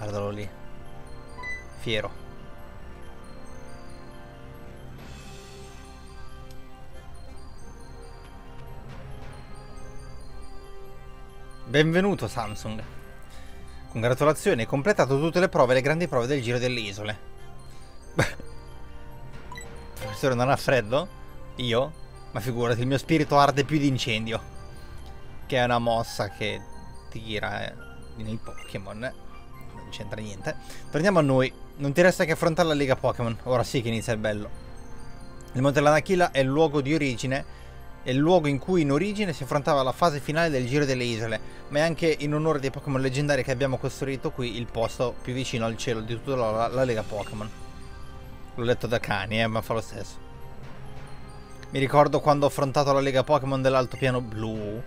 Guardalo lì. Fiero. Benvenuto Samsung. Congratulazioni, hai completato tutte le prove, le grandi prove del Giro delle Isole. Professore, non ha freddo? Io? Ma figurati, il mio spirito arde più di incendio. Che è una mossa che tira eh, nei Pokémon. Non c'entra niente. Torniamo a noi. Non ti resta che affrontare la Lega Pokémon. Ora sì che inizia il bello. Il Monte Lanachilla è il luogo di origine è il luogo in cui in origine si affrontava la fase finale del Giro delle Isole, ma è anche in onore dei Pokémon leggendari che abbiamo costruito qui il posto più vicino al cielo di tutta la, la Lega Pokémon. L'ho letto da cani, eh, ma fa lo stesso. Mi ricordo quando ho affrontato la Lega Pokémon dell'altopiano blu.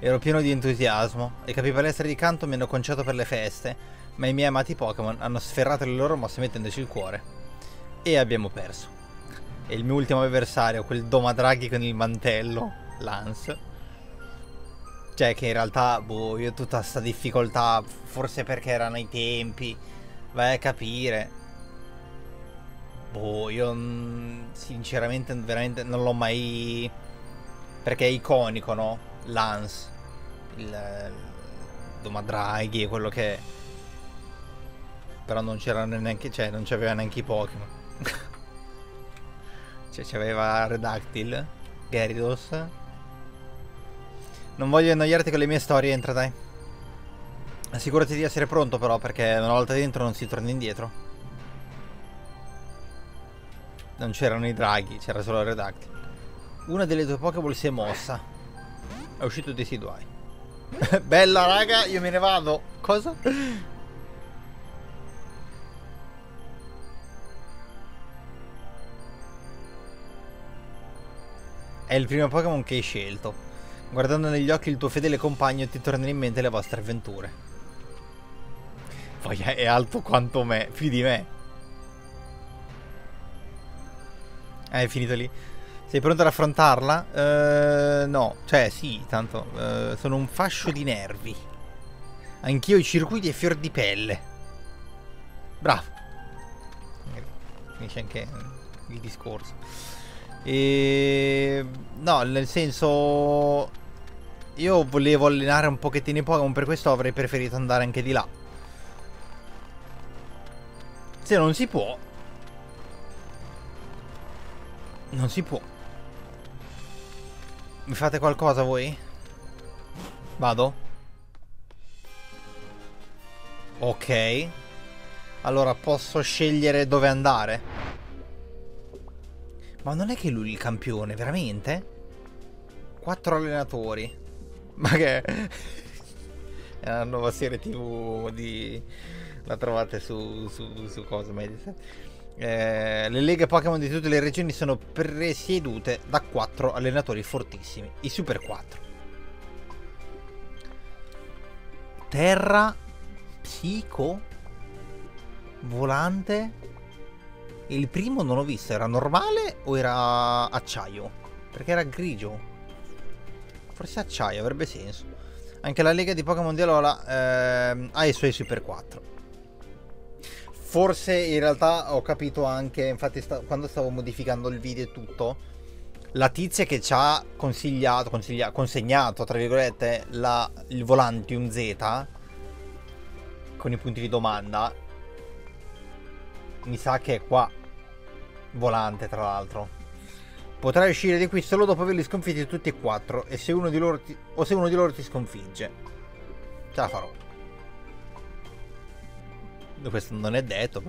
Ero pieno di entusiasmo e capi palestre di canto mi hanno conciato per le feste, ma i miei amati Pokémon hanno sferrato le loro mosse mettendoci il cuore. E abbiamo perso. E il mio ultimo avversario, quel Domadraghi con il mantello, Lance. Cioè che in realtà, boh, io tutta questa difficoltà, forse perché erano i tempi, vai a capire. Boh, io mm, sinceramente veramente non l'ho mai... Perché è iconico, no? Lance. Il, il Domadraghi e quello che... Però non c'erano neanche... Cioè, non c'aveva neanche i Pokémon. Cioè c'aveva Redactyl, Gyarados. Non voglio annoiarti con le mie storie, entra dai. Assicurati di essere pronto però, perché una volta dentro non si torna indietro. Non c'erano i draghi, c'era solo il Redactyl. Una delle due Pokéball si è mossa. È uscito Decidueye. Bella raga, io me ne vado. Cosa? È il primo Pokémon che hai scelto. Guardando negli occhi il tuo fedele compagno ti tornano in mente le vostre avventure. Poi è alto quanto me, più di me. Ah, è finito lì. Sei pronto ad affrontarla? Uh, no, cioè sì, tanto uh, sono un fascio di nervi. Anch'io i circuiti e fior di pelle. Bravo. Finisce anche il discorso. E... No, nel senso... Io volevo allenare un pochettino i Pokémon, per questo avrei preferito andare anche di là. Se non si può... Non si può. Mi fate qualcosa voi? Vado? Ok. Allora posso scegliere dove andare? Ma non è che lui il campione, veramente? Quattro allenatori. Ma che... è una nuova serie tv di... La trovate su, su, su cosa, Mediaset. Eh, le leghe Pokémon di tutte le regioni sono presiedute da quattro allenatori fortissimi. I Super 4. Terra, Psico, Volante, il primo non l'ho visto, era normale o era acciaio? Perché era grigio. Forse acciaio, avrebbe senso. Anche la lega di Pokémon di Alola ehm, ha i suoi Super 4. Forse in realtà ho capito anche, infatti sta, quando stavo modificando il video e tutto, la tizia che ci ha consigliato, consiglia, consegnato, tra virgolette, la, il Volantium Z con i punti di domanda mi sa che è qua. Volante, tra l'altro. Potrai uscire di qui solo dopo averli sconfitti tutti e quattro. E se uno di loro ti, o se uno di loro ti sconfigge. Ce la farò. Questo non è detto.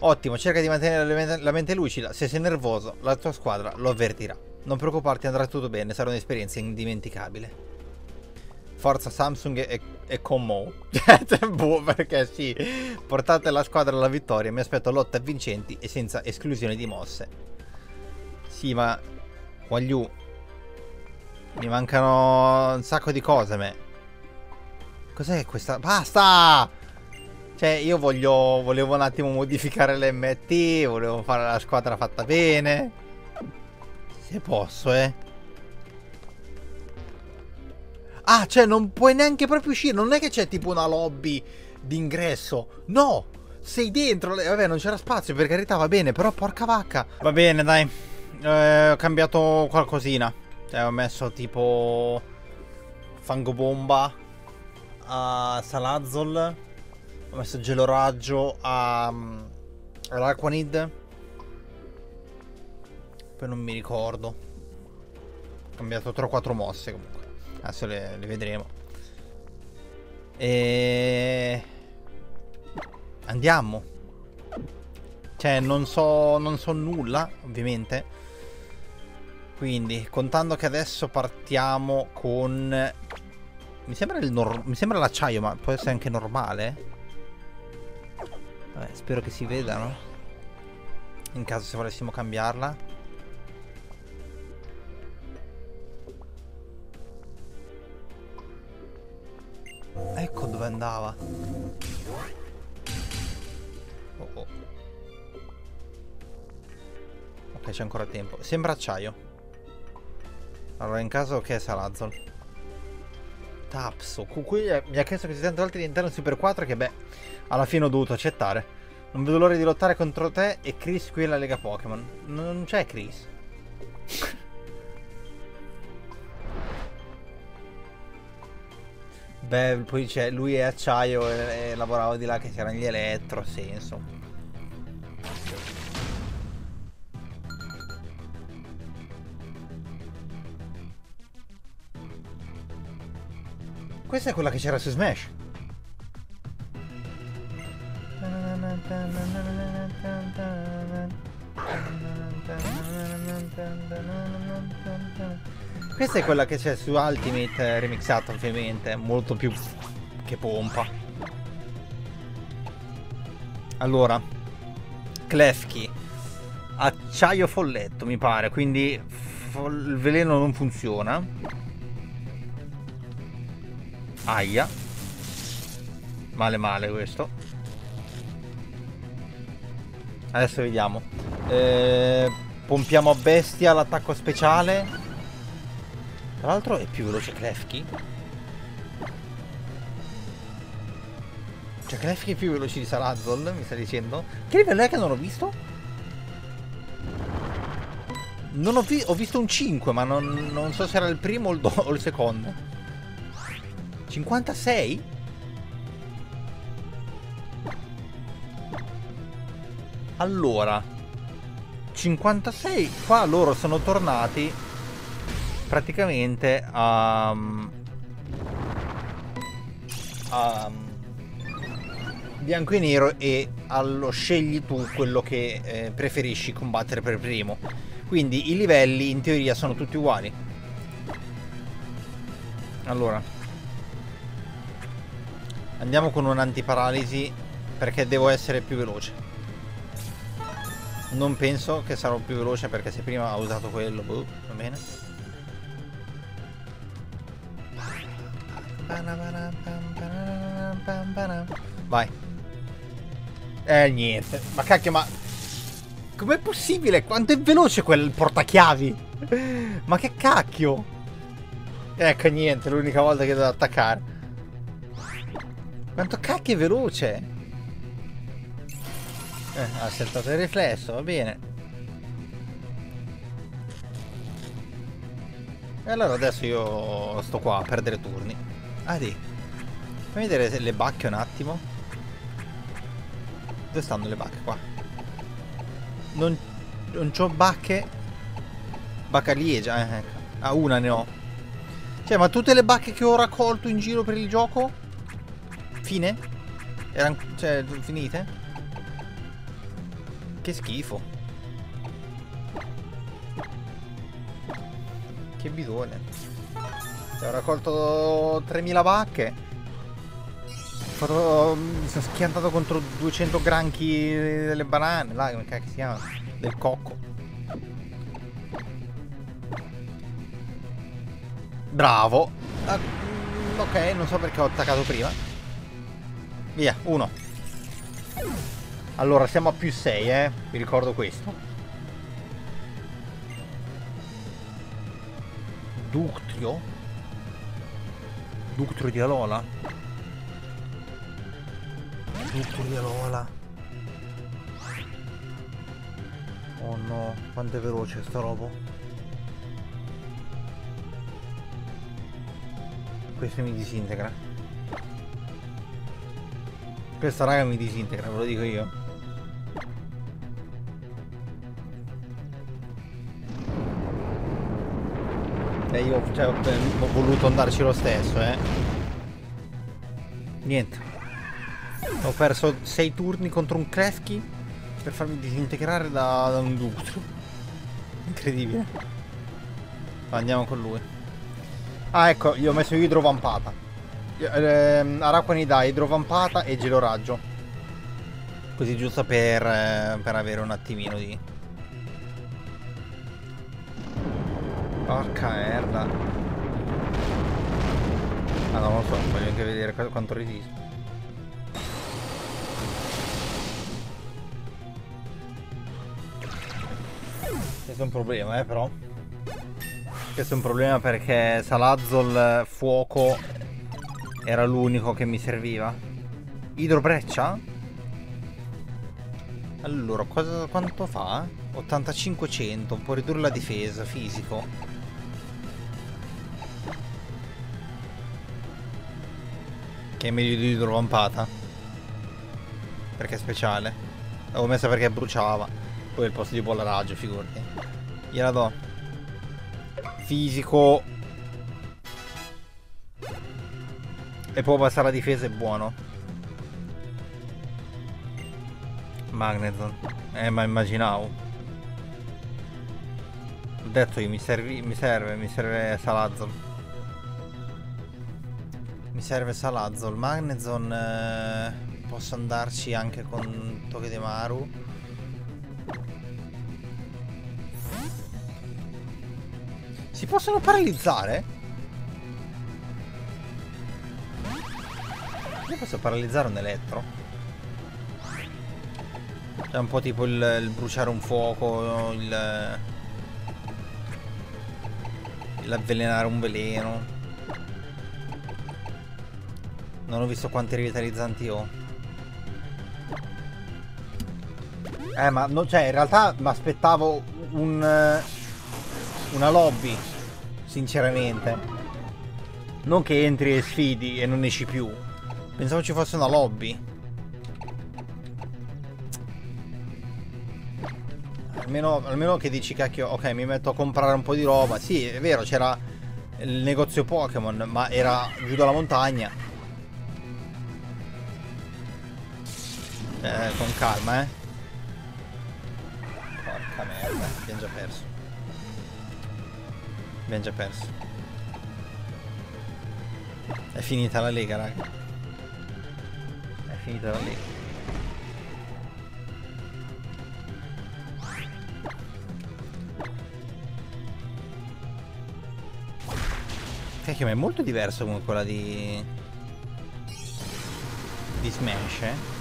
Ottimo, cerca di mantenere la mente lucida. Se sei nervoso, la tua squadra lo avvertirà. Non preoccuparti, andrà tutto bene. Sarà un'esperienza indimenticabile. Forza Samsung e, e Como. boh, perché sì. Portate la squadra alla vittoria. Mi aspetto lotte vincenti e senza esclusione di mosse. Sì, ma... Guagliù. Mi mancano un sacco di cose, me. Cos'è questa? Basta! Cioè, io voglio... Volevo un attimo modificare l'MT. Volevo fare la squadra fatta bene. Se posso, eh. Ah, cioè non puoi neanche proprio uscire. Non è che c'è tipo una lobby d'ingresso. No! Sei dentro. Vabbè, non c'era spazio, per carità, va bene, però porca vacca. Va bene, dai. Eh, ho cambiato qualcosina. Cioè, ho messo tipo... Fango bomba a Salazzol. Ho messo geloraggio a... all'Aquanid. Poi non mi ricordo. Ho cambiato 3 o 4 mosse comunque. Adesso le, le vedremo. E... Andiamo. Cioè, non so, non so nulla, ovviamente. Quindi, contando che adesso partiamo con... Mi sembra, mi sembra l'acciaio, ma può essere anche normale. Vabbè, spero che si vedano. In caso se volessimo cambiarla. Ecco dove andava. Oh oh. Ok, c'è ancora tempo. Sembra acciaio. Allora, in caso che è Salazzol. Tapso. Qui mi ha chiesto che si sente altri all'interno Super 4 che beh, alla fine ho dovuto accettare. Non vedo l'ora di lottare contro te e Chris qui alla Lega Pokémon. Non c'è Chris. Beh, poi c'è lui è acciaio e, e lavorava di là che c'erano gli elettro, senso. Questa è quella che c'era su Smash. Questa è quella che c'è su Ultimate remixata ovviamente, molto più che pompa. Allora, Klefki, acciaio folletto mi pare, quindi il veleno non funziona. Aia. Male male questo. Adesso vediamo. Eh, pompiamo a bestia l'attacco speciale. Tra l'altro è più veloce Klefki. Cioè Klefki è più veloce di Salazzol, mi sta dicendo? Che livello è che non ho visto? Non ho, vi ho visto un 5, ma non, non, so se era il primo o il, o il secondo. 56? Allora 56 Qua loro sono tornati praticamente a, a bianco e nero e allo scegli tu quello che eh, preferisci combattere per primo. Quindi i livelli in teoria sono tutti uguali. Allora. Andiamo con un'antiparalisi perché devo essere più veloce. Non penso che sarò più veloce perché se prima ho usato quello, boh, va bene. Vai. Eh, niente. Ma cacchio, ma... Com'è possibile? Quanto è veloce quel portachiavi? Ma che cacchio? Ecco, niente, l'unica volta che devo attaccare. Quanto cacchio è veloce? Eh, ha saltato il riflesso, va bene. E allora adesso io sto qua a perdere turni. Ah. Fammi vedere le bacche un attimo. Dove stanno le bacche qua? Non, non c'ho bacche. Bacca liegia, eh, ecco. Ah, una ne ho. Cioè, ma tutte le bacche che ho raccolto in giro per il gioco? Fine? Erano, cioè, finite? Che schifo. Che bidone. Ho raccolto 3000 bacche. Fatto, mi sono schiantato contro 200 granchi delle banane. Là, come cacchio si chiama? Del cocco. Bravo. Ah, ok, non so perché ho attaccato prima. Via, uno. Allora, siamo a più 6, eh. Vi ricordo questo. Ductrio? Ductrio di Alola? Cucurialola. Oh no, quanto è veloce sta roba. Questo mi disintegra. Questa raga mi disintegra, ve lo dico io. E io cioè, ho voluto andarci lo stesso, eh. Niente. Ho perso 6 turni contro un Kresky per farmi disintegrare da, da un Ductro. Incredibile. Andiamo con lui. Ah, ecco, gli ho messo idrovampata. Eh, Araquanida, idrovampata e geloraggio. Così giusto per, eh, per avere un attimino di... Porca merda. Ah, non lo so, voglio anche vedere quanto resiste. Questo è un problema, eh, però. Questo è un problema perché Salazzol fuoco era l'unico che mi serviva. Idrobreccia? Allora, cosa, quanto fa? 8500, può ridurre la difesa, fisico. Che è meglio di idrovampata. Perché è speciale. L'avevo messa perché bruciava. Poi il posto di bolla raggio, figurati. Gliela do. Fisico. E può passare la difesa, è buono. Magnezon. Eh, ma immaginavo. Ho detto io, mi, servi, mi serve, mi serve Salazzol. Mi serve Salazzol. Magnezon... Eh, posso andarci anche con Togedemaru. Si possono paralizzare? Io posso paralizzare un elettro? È un po' tipo il, il bruciare un fuoco, il... L'avvelenare un veleno. Non ho visto quanti rivitalizzanti ho. Eh, ma no, cioè, in realtà mi aspettavo un... Una lobby sinceramente. Non che entri e sfidi e non esci più. Pensavo ci fosse una lobby. Almeno, almeno che dici cacchio, ok mi metto a comprare un po' di roba. Sì, è vero, c'era il negozio Pokémon, ma era giù dalla montagna. Eh, con calma, eh. Porca merda, abbiamo già perso. Abbiamo già perso. È finita la lega, raga. È finita la lega. Cacchio, ma è molto diverso come quella di... Di Smash, eh?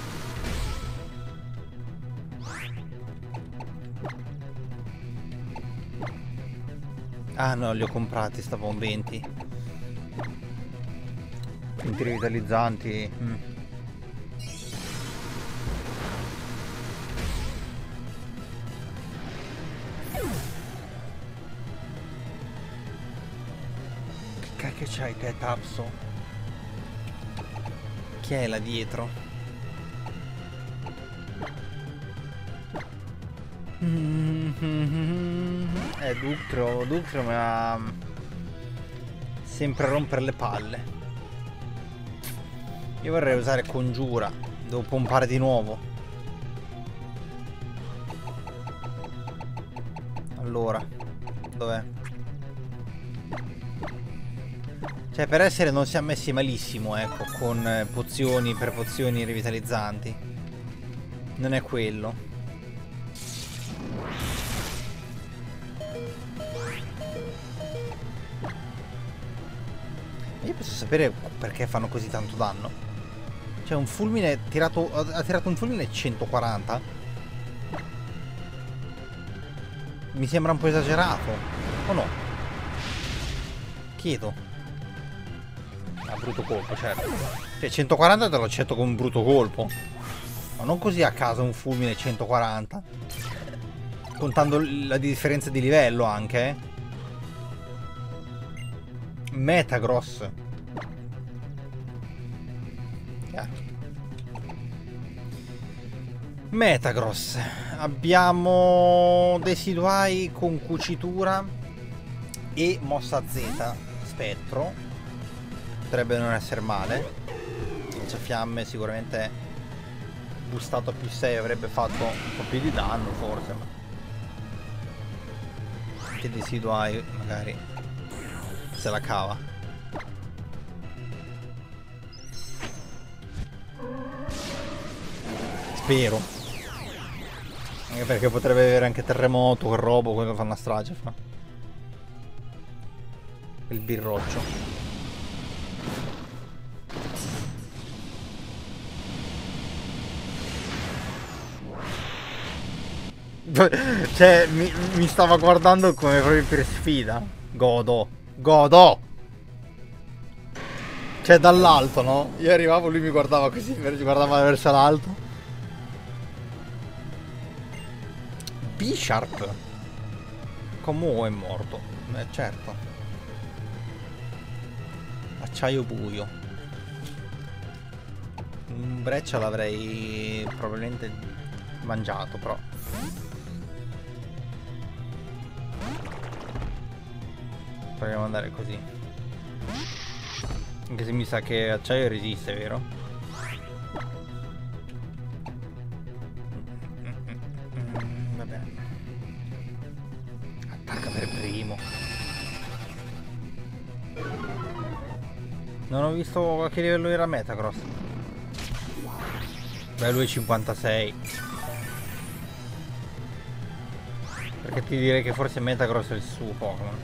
Ah no, li ho comprati, stavano 20. 20 rivitalizzanti. Mm. Che cacchio c'hai te, Tapso? Chi è là dietro? Mm -hmm. Eh, Ductro, Ductro mi ha... Sempre a rompere le palle. Io vorrei usare Congiura. Devo pompare di nuovo. Allora. Dov'è? Cioè, per essere non siamo messi malissimo, ecco, con pozioni, per pozioni rivitalizzanti. Non è quello. Sapere perché fanno così tanto danno. Cioè un fulmine tirato, ha tirato un fulmine 140. Mi sembra un po' esagerato. O no? Chiedo. Ah, brutto colpo, certo. Cioè 140 te lo accetto come un brutto colpo. Ma non così a caso un fulmine 140. Contando la differenza di livello anche. Eh. Metagross. Metagross. Abbiamo Deciduai con cucitura e mossa Z, spettro. Potrebbe non essere male. Lanciafiamme sicuramente boostato più 6 avrebbe fatto un po' più di danno forse. Ma... Che Deciduai magari se la cava. Spero. Anche perché potrebbe avere anche terremoto, quel robo, quello fa una strage fra. Il birroccio. cioè, mi, mi, stava guardando come proprio per sfida. Godo. Godo! Cioè, dall'alto, no? Io arrivavo, lui mi guardava così, guardava verso l'alto. B-Sharp. Como è morto. Eh, certo. Acciaio buio. Un breccia l'avrei probabilmente mangiato, però. Proviamo ad andare così. Anche se mi sa che acciaio resiste, vero? Non ho visto a che livello era Metacross. Beh, lui è 56. Perché ti direi che forse Metacross è il suo Pokémon.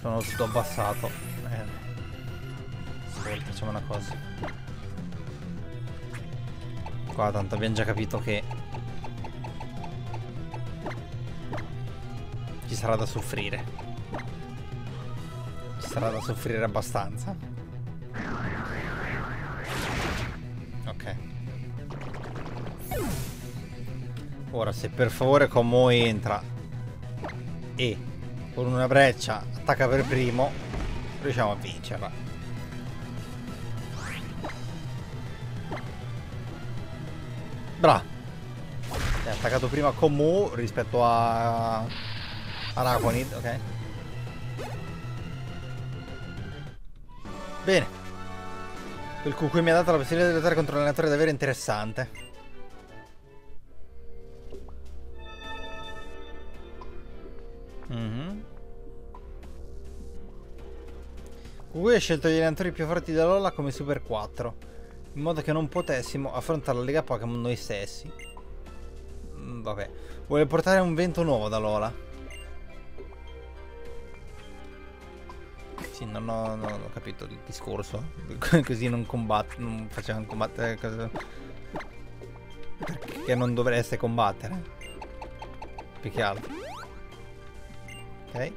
Sono tutto abbassato. Eh. facciamo una cosa. Qua tanto abbiamo già capito che ci sarà da soffrire. Ci sarà da soffrire abbastanza. Ok. Ora se per favore Como entra e con una breccia attacca per primo, riusciamo a vincerla. Bra. È attaccato prima Como rispetto a Aragonid, ok. Bene. Quel cucù mi ha dato la possibilità di lottare contro l'allenatore davvero interessante. Mm -hmm. Kukui ha scelto gli allenatori più forti dell'Ola come Super 4, in modo che non potessimo affrontare la Lega Pokémon noi stessi. Mm, vabbè. Vuole portare un vento nuovo da Lola. Sì, non ho, non ho capito il discorso. Così non combattono, non facevano combattere cosa... Perché non dovreste combattere. Più che altro. Ok.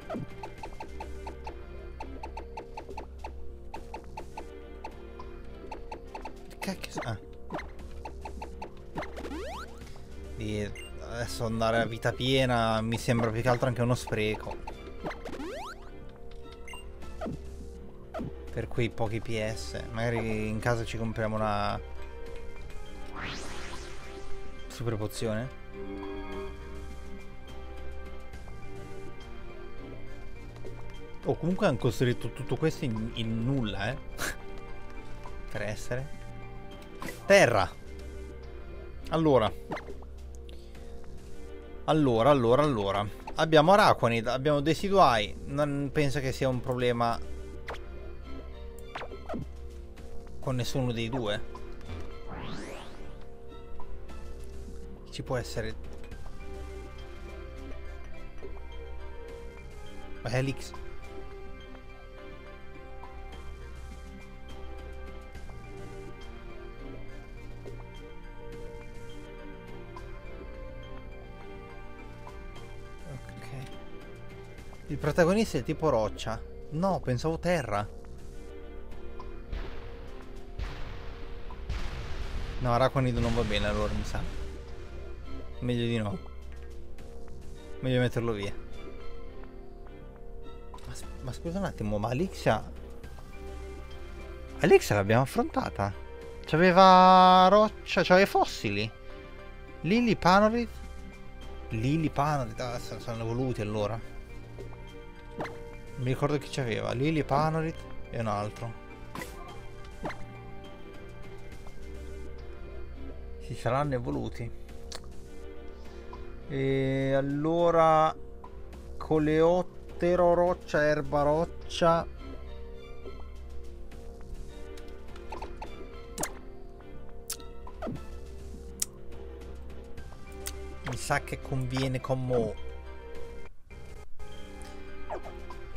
Cacchio... Ah. E adesso andare a vita piena mi sembra più che altro anche uno spreco. per quei pochi PS. Magari in casa ci compriamo una super pozione. Oh, comunque hanno costruito tutto questo in, in nulla, eh. per essere. Terra. Allora. Allora, allora, allora. Abbiamo Araquanid, abbiamo Deciduai. Non penso che sia un problema con nessuno dei due. Ci può essere... Helix. Il protagonista è tipo roccia. No, pensavo terra. No, Araconido non va bene allora, mi sa. Meglio di no. Meglio metterlo via. Ma, ma scusa un attimo, ma Alixia... Alixia l'abbiamo affrontata. C'aveva roccia, c'aveva fossili. Lily Panorit. Lily Panorit, ah, sono evoluti allora. Mi ricordo chi c'aveva. Lily Panorit e un altro. Si saranno evoluti. E allora coleottero, roccia, erba roccia. Mi sa che conviene con Mo.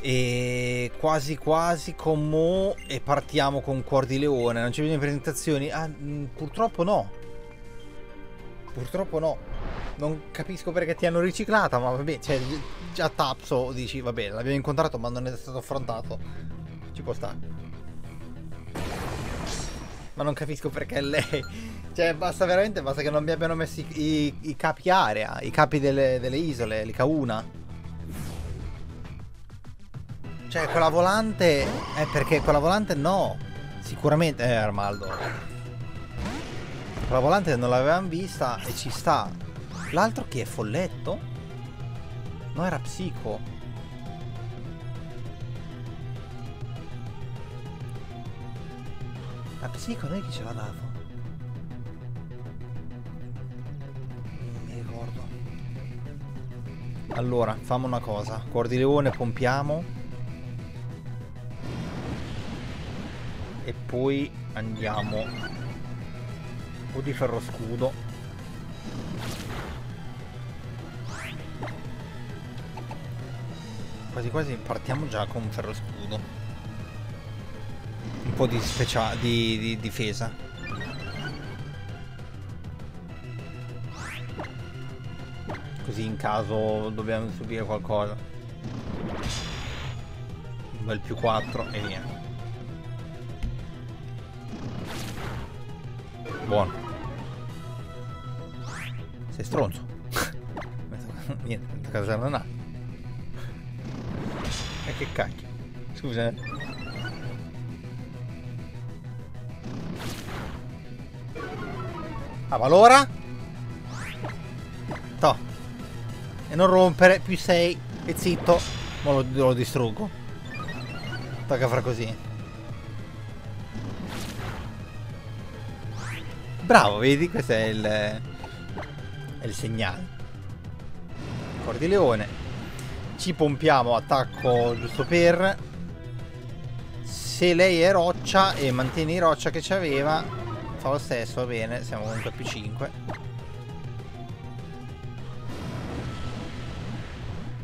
E quasi quasi con Mo e partiamo con Cuor di Leone. Non c'è bisogno di presentazioni? Ah, mm, purtroppo no. Purtroppo no non capisco perché ti hanno riciclata, ma vabbè, cioè, già Tapso dici, vabbè, l'abbiamo incontrato ma non è stato affrontato. Ci può stare. Ma non capisco perché lei... Cioè, basta veramente, basta che non mi abbiano messo i, i, i capi area, i capi delle, delle isole, l'Ikauna. Cioè, quella volante... Eh, perché quella volante no. Sicuramente... Eh, Armaldo. Quella volante non l'avevamo vista e ci sta. L'altro chi è? Folletto? No, era Psico. La Psico noi chi ce l'ha dato? Allora, fammo una cosa. Cuor di leone pompiamo. E poi andiamo. O di ferro scudo. Quasi quasi partiamo già con ferro scudo. Un po' di, specia di, di difesa. Così in caso dobbiamo subire qualcosa. Un bel più 4 e via. Buono. Sei stronzo. Niente, casa non ha. E che cacchio. Scusa. Eh. Ah, valora? To. E non rompere, più sei. E zitto. Ma lo, lo distruggo. Tocca fare così. Bravo, vedi? Questo è il... È il segnale. Cordi leone ci pompiamo attacco giusto per. Se lei è roccia e mantieni roccia che ci aveva fa lo stesso va bene siamo comunque a più 5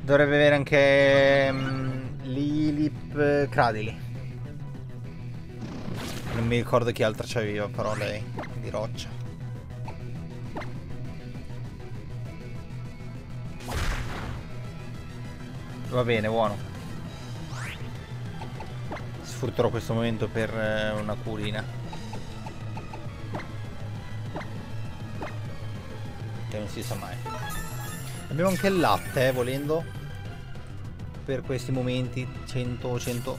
dovrebbe avere anche um, Lilip Cradili. Non mi ricordo chi altro c'aveva però lei roccia Va bene, buono. Sfrutterò questo momento per eh, una curina. Che non si sa mai. Abbiamo anche il latte, eh, volendo. Per questi momenti. 100, 100.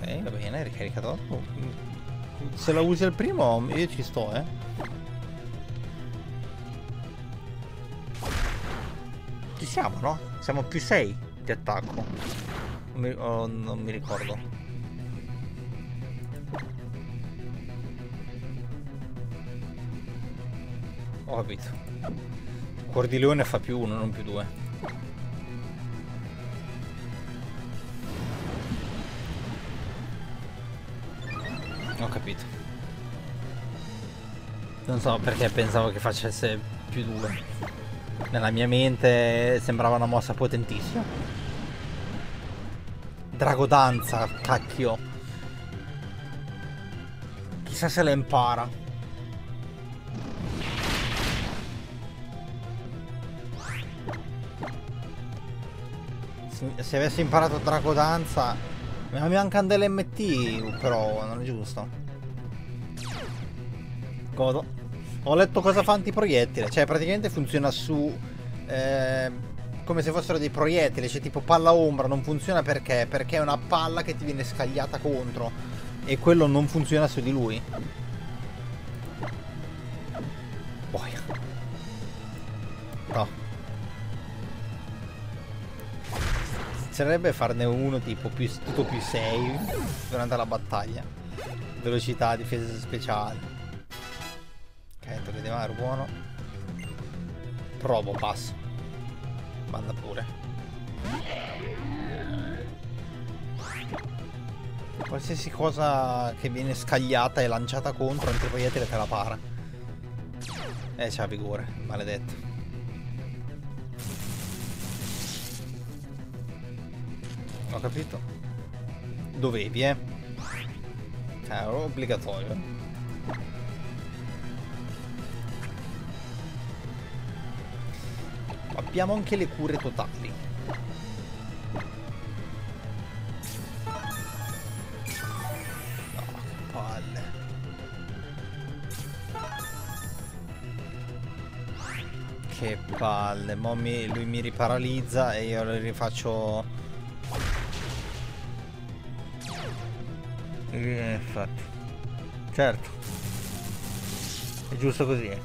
Ok, va bene, ricaricato. Se la usi al primo, io ci sto, eh. siamo, no? Siamo più 6 di attacco. Non mi, oh, non mi ricordo. Ho capito. Cuor di leone fa più 1, non più 2. Ho capito. Non so perché pensavo che facesse più 2. Nella mia mente sembrava una mossa potentissima. Dragodanza, cacchio. Chissà se la impara. Se avessi imparato Dracodanza... Mi mancano delle MT, però non è giusto. Godo. Ho letto cosa fa antiproiettile. Cioè, praticamente funziona su... Eh, come se fossero dei proiettili. Cioè, tipo palla ombra. Non funziona perché? Perché è una palla che ti viene scagliata contro. E quello non funziona su di lui. Sarebbe farne uno tipo più, tutto più 6 durante la battaglia. Velocità, difesa speciale. Ok, tocca di mare, buono. Provo, passo. Manda pure. Qualsiasi cosa che viene scagliata e lanciata contro, antiproiettile te la para. Eh, c'ha vigore, maledetto. Ho capito. Dovevi, eh. Cioè, obbligatorio. Abbiamo anche le cure totali. Che palle. Che palle. Mo mi, lui mi riparalizza e io le rifaccio Eh, infatti. Certo. È giusto così. È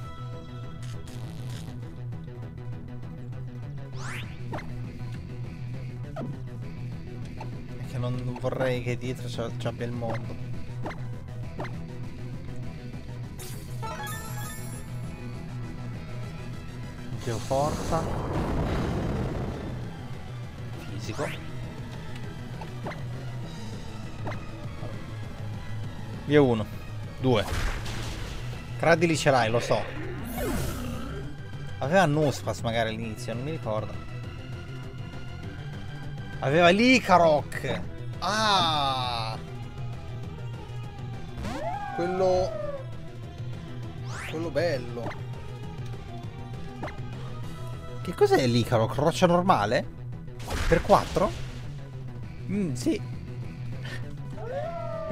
che non vorrei che dietro ci abbia il mondo. Geoforza. Fisico. Via uno. Due. Cradili ce l'hai, lo so. Aveva Nuspas magari all'inizio, non mi ricordo. Aveva l'Icarok. Ah! Quello... Quello bello. Che cos'è l'Icarok? Roccia normale? Per 4? Mm, sì.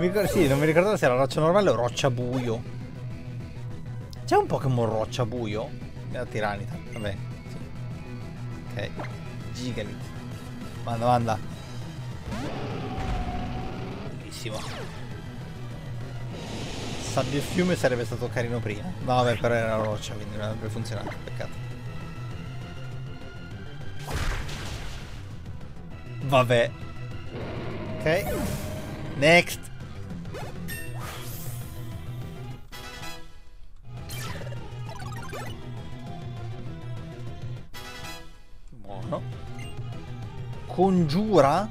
Mi ricordo, sì, non mi ricordavo se era roccia normale o roccia buio. C'è un Pokémon roccia buio? La tiranita, vabbè. Sì. Ok. Gigalit. Manda, manda. Bellissimo. Sabbio e fiume sarebbe stato carino prima. No, vabbè, però era roccia, quindi non avrebbe funzionato. Peccato. Vabbè. Ok. Next. Congiura?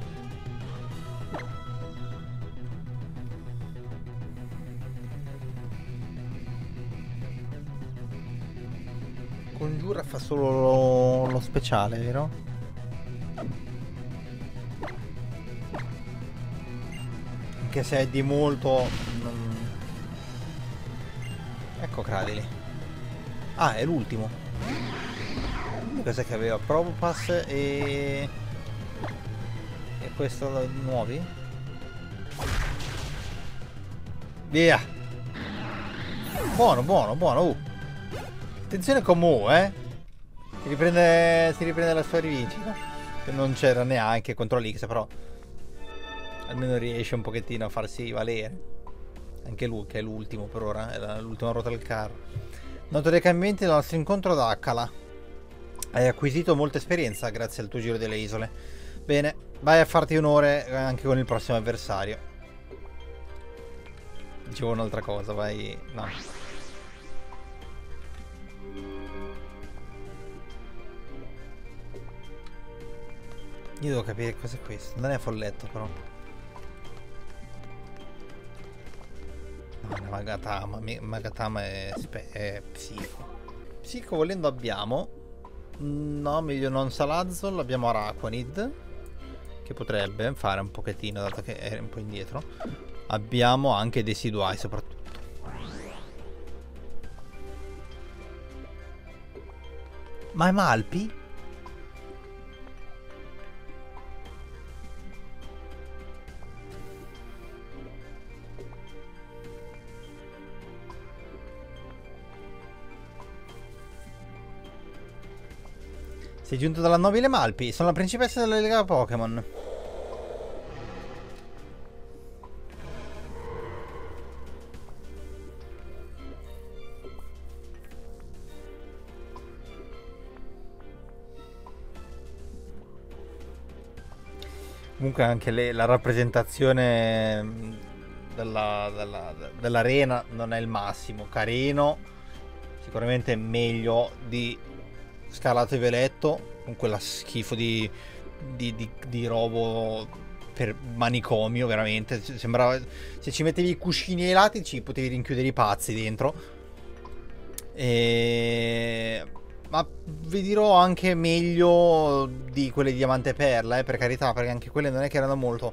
Congiura fa solo lo, lo speciale, vero? Anche se è di molto... Non... Ecco Cradili. Ah, è l'ultimo. Cos'è che aveva? Probopass e questo nuovi? Via! Buono, buono, buono. Uh. Attenzione con Mu, eh. Si riprende, si riprende la sua rivincita. Che non c'era neanche contro l'X, però almeno riesce un pochettino a farsi valere. Anche lui, che è l'ultimo per ora, è l'ultima ruota del carro. Noto dei cambiamenti del nostro incontro ad Akkala. Hai acquisito molta esperienza grazie al tuo giro delle isole. Bene, vai a farti onore anche con il prossimo avversario. Dicevo un'altra cosa, vai... No. Io devo capire cos'è questo. Non è folletto però. No, Magatama. Magatama è, è psico. Psico volendo abbiamo... No, meglio non Salazzle, abbiamo Araquanid che potrebbe fare un pochettino dato che è un po' indietro abbiamo anche dei siduai soprattutto ma è Malpi? Sei giunto dalla nobile Malpi, sono la principessa della Lega Pokémon. Comunque anche le, la rappresentazione mm, della, della, dell'arena non è il massimo. Carino, sicuramente meglio di Scalato e Violetto, con quella schifo di, di, di, di robo per manicomio, veramente. Sembrava. Se ci mettevi i cuscini ai lati, ci potevi rinchiudere i pazzi dentro. E ma vi dirò anche meglio di quelle di Diamante e Perla, eh, per carità, perché anche quelle non è che erano molto.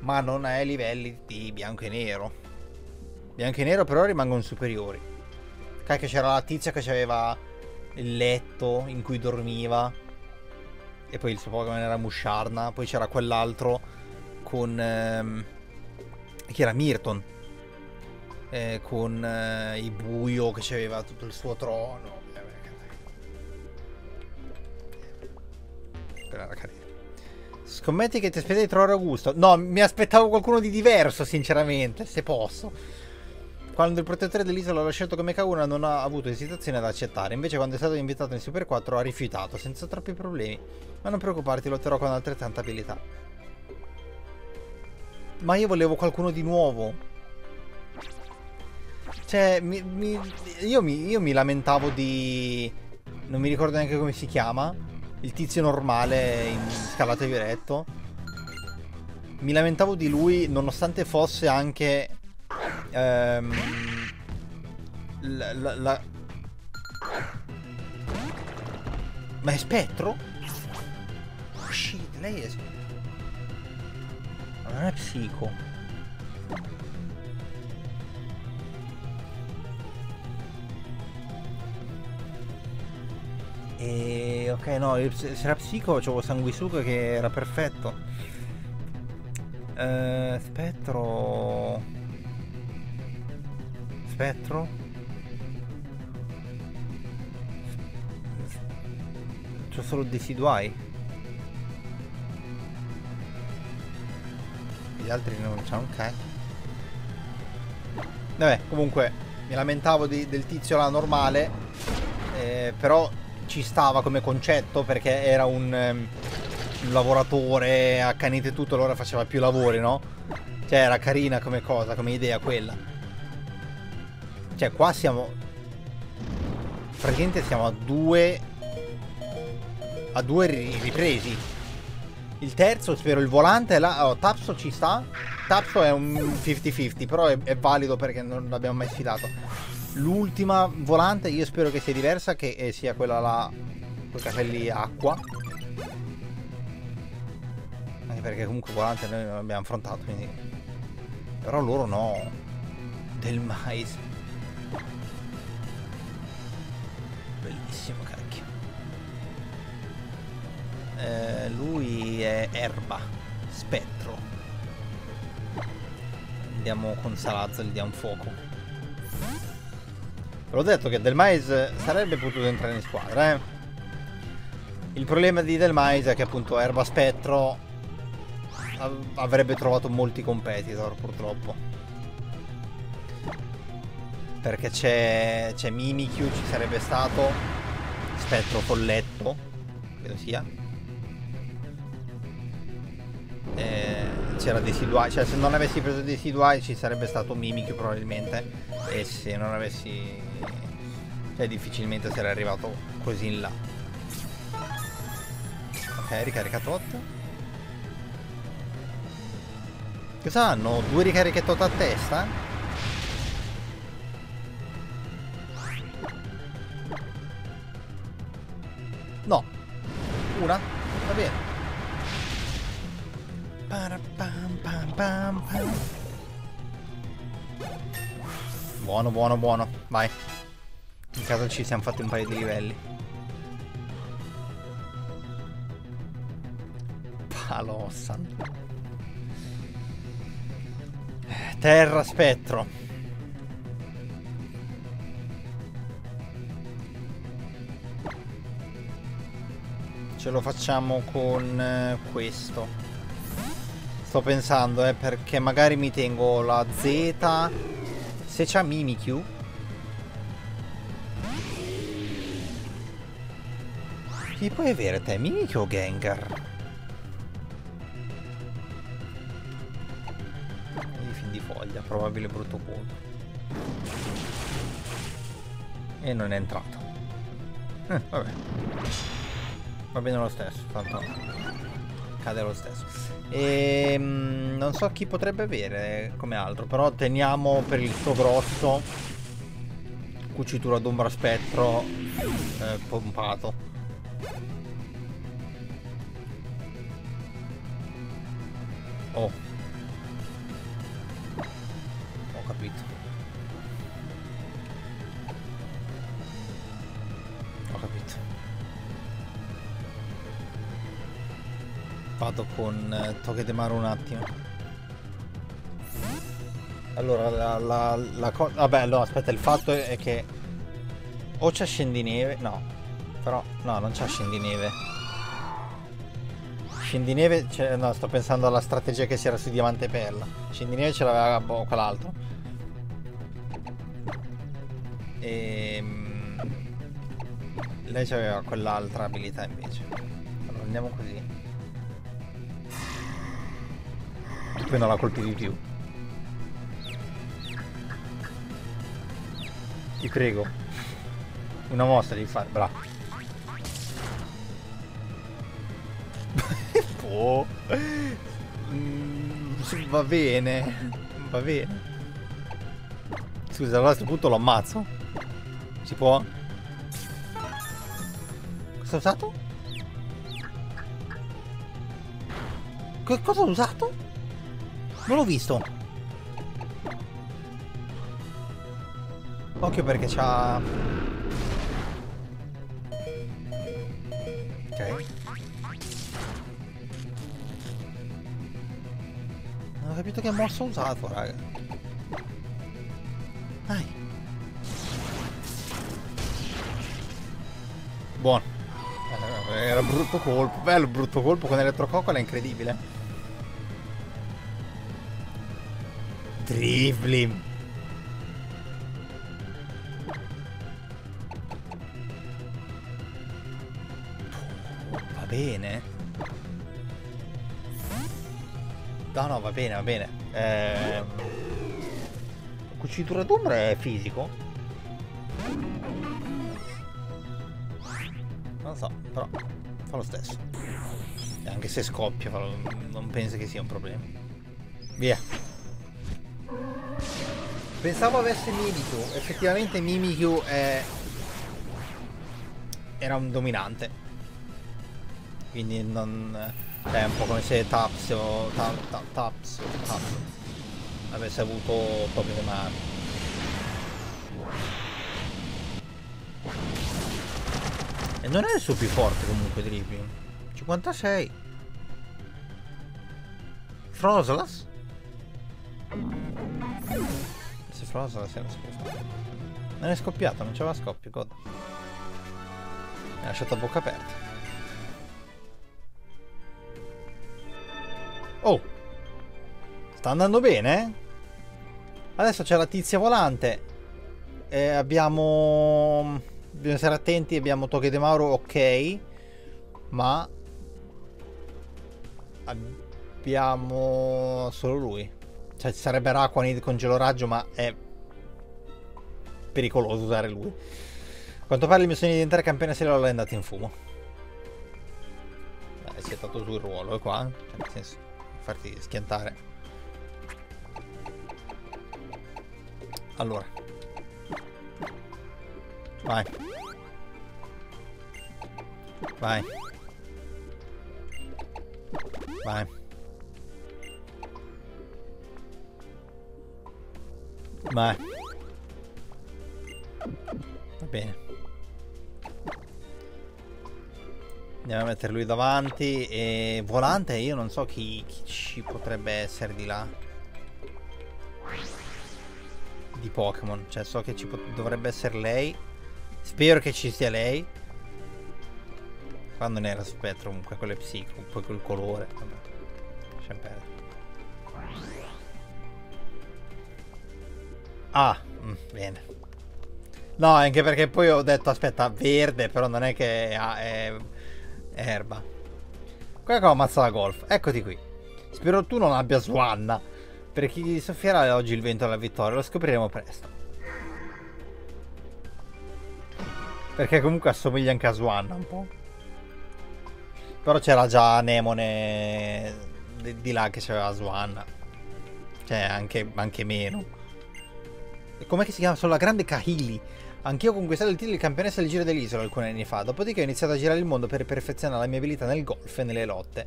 Ma non ai livelli di bianco e nero. Bianco e nero però rimangono superiori. Cacchio c'era la tizia che aveva il letto in cui dormiva. E poi il suo Pokémon era Musharna. Poi c'era quell'altro con... Ehm, che era Mirton. Eh, con eh, il buio che aveva tutto il suo trono. Era carino. Scommetti che ti aspetti di trovare Augusto? No, mi aspettavo qualcuno di diverso, sinceramente, se posso. Quando il protettore dell'isola l'ha scelto come Kagura non ha avuto esitazione ad accettare. Invece quando è stato invitato in Super 4 ha rifiutato, senza troppi problemi. Ma non preoccuparti, lotterò con altrettanta abilità. Ma io volevo qualcuno di nuovo. Cioè, mi, mi, io, mi, io mi lamentavo di... Non mi ricordo neanche come si chiama il tizio normale in scalate violetto. Mi lamentavo di lui nonostante fosse anche... Ehm, la, la, la... Ma è spettro? Oh shit, lei è... Non è psico. E ok, no, se era psico c'avevo sanguisuga che era perfetto. Eh, spettro. Spettro? C'ho solo Deciduai. Gli altri non c'hanno un cazzo. Vabbè, comunque mi lamentavo di, del tizio là normale. Eh, però ci stava come concetto perché era un, um, un lavoratore accanito e tutto, allora faceva più lavori, no? Cioè era carina come cosa, come idea quella. Cioè qua siamo... Praticamente siamo a due... A due ripresi. Il terzo, spero, il volante là... Oh, Tapso ci sta. Tapso è un 50-50, però è, è valido perché non l'abbiamo mai sfidato. L'ultima volante io spero che sia diversa, che eh, sia quella là, con i capelli acqua. Anche perché comunque volante noi non abbiamo affrontato, quindi... Però loro no. Del mais. Bellissimo cacchio. Eh, lui è erba. Spettro. Andiamo con Salazzo, gli diamo fuoco. L'ho detto che Del Mais sarebbe potuto entrare in squadra, eh. Il problema di Del Mais è che appunto Erba Spettro avrebbe trovato molti competitor purtroppo. Perché c'è, c'è Mimikyu, ci sarebbe stato Spettro Folletto, credo sia. c'era Decidueye, cioè se non avessi preso Decidueye ci sarebbe stato Mimikyu probabilmente e se non avessi cioè difficilmente sarei arrivato così in là. Ok, ricarica tot. Cosa hanno? Due ricariche tot a testa? No. Una? Va bene. Buono, buono, buono. Vai. In caso ci siamo fatti un paio di livelli. Palossan. Terra spettro. Ce lo facciamo con eh, questo. Sto pensando, eh, perché magari mi tengo la Z. Se c'ha Mimikyu. Chi puoi avere te? Mimikyu o Gengar? I fin di foglia, probabile brutto colpo. E non è entrato. Eh, vabbè. Va bene lo stesso, tanto cade lo stesso. E ehm, non so chi potrebbe avere come altro, però teniamo per il suo grosso cucitura d'ombra spettro eh, pompato. Oh. Ho capito. Ho capito. Vado con eh, Togedemaru un attimo. Allora, la, la, la cosa... Vabbè, no, aspetta, il fatto è che... O c'è scendineve... No. Però, no, non c'è scendineve. Scendineve... No, sto pensando alla strategia che si era su Diamante Perla. Scendineve ce l'aveva boh, quell'altro. Ehm... Lei aveva quell'altra abilità invece. Allora, andiamo così. Poi non la colpivi più. Ti prego. Una mossa devi fare, bravo. Oh. mm, va bene. Va bene. Scusa, a questo punto lo ammazzo. Si può? Cosa ho usato? Che cosa ho usato? Non l'ho visto. Occhio perché c'ha... capito che mossa ho usato, raga. Dai. Buono. Era brutto colpo. Bello brutto colpo con elettrococcola è incredibile. Driblim. Va bene. No, no, va bene, va bene. Eh... Cucitura d'ombra è fisico? Non so, però fa lo stesso. E anche se scoppia, non penso che sia un problema. Via. Pensavo avesse Mimikyu. Effettivamente Mimikyu è... Era un dominante. Quindi non... È un po' come se Taps o... Taps... Taps... Taps avesse avuto le mani. E non è il suo più forte comunque Dripping. 56. Froslas? Se Froslas era scoppiato. Non è scoppiato, non c'aveva scoppio, God. Mi ha lasciato a bocca aperta. Oh! Sta andando bene? Adesso c'è la tizia volante. Eh, abbiamo... Bisogna stare attenti, abbiamo Togedemaru, ok. Ma... Abbiamo solo lui. Cioè ci sarebbe Raquanid con gelo raggio, ma è pericoloso usare lui. A quanto pare il mio sogno di diventare campione seriale è andato in fumo. Beh, si è stato sul ruolo, qua. Cioè, nel senso, farti schiantare. Allora. Vai. Vai. Vai. Vai. Va bene. Andiamo a mettere lui davanti e volante io non so chi, chi ci potrebbe essere di là di Pokémon. Cioè, so che ci dovrebbe essere lei. Spero che ci sia lei. Quando ne era spettro comunque, quello è psico, poi quel colore. Vabbè. Lasciamo perdere. Ah, mm, bene. No, anche perché poi ho detto, aspetta, verde, però non è che è, è, erba. Quella che ho ammazzato la golf. Eccoti qui. Spero tu non abbia Swanna. Per chi soffierà oggi il vento alla vittoria, lo scopriremo presto. Perché comunque assomiglia anche a Swanna un po'. Però c'era già Nemone di, di là che c'aveva Swanna. Cioè, anche, anche meno. Com'è che si chiama? Sono la grande Kahili. Anch'io ho conquistato il titolo di campionessa del Giro dell'Isola alcuni anni fa, dopodiché ho iniziato a girare il mondo per perfezionare la mia abilità nel golf e nelle lotte.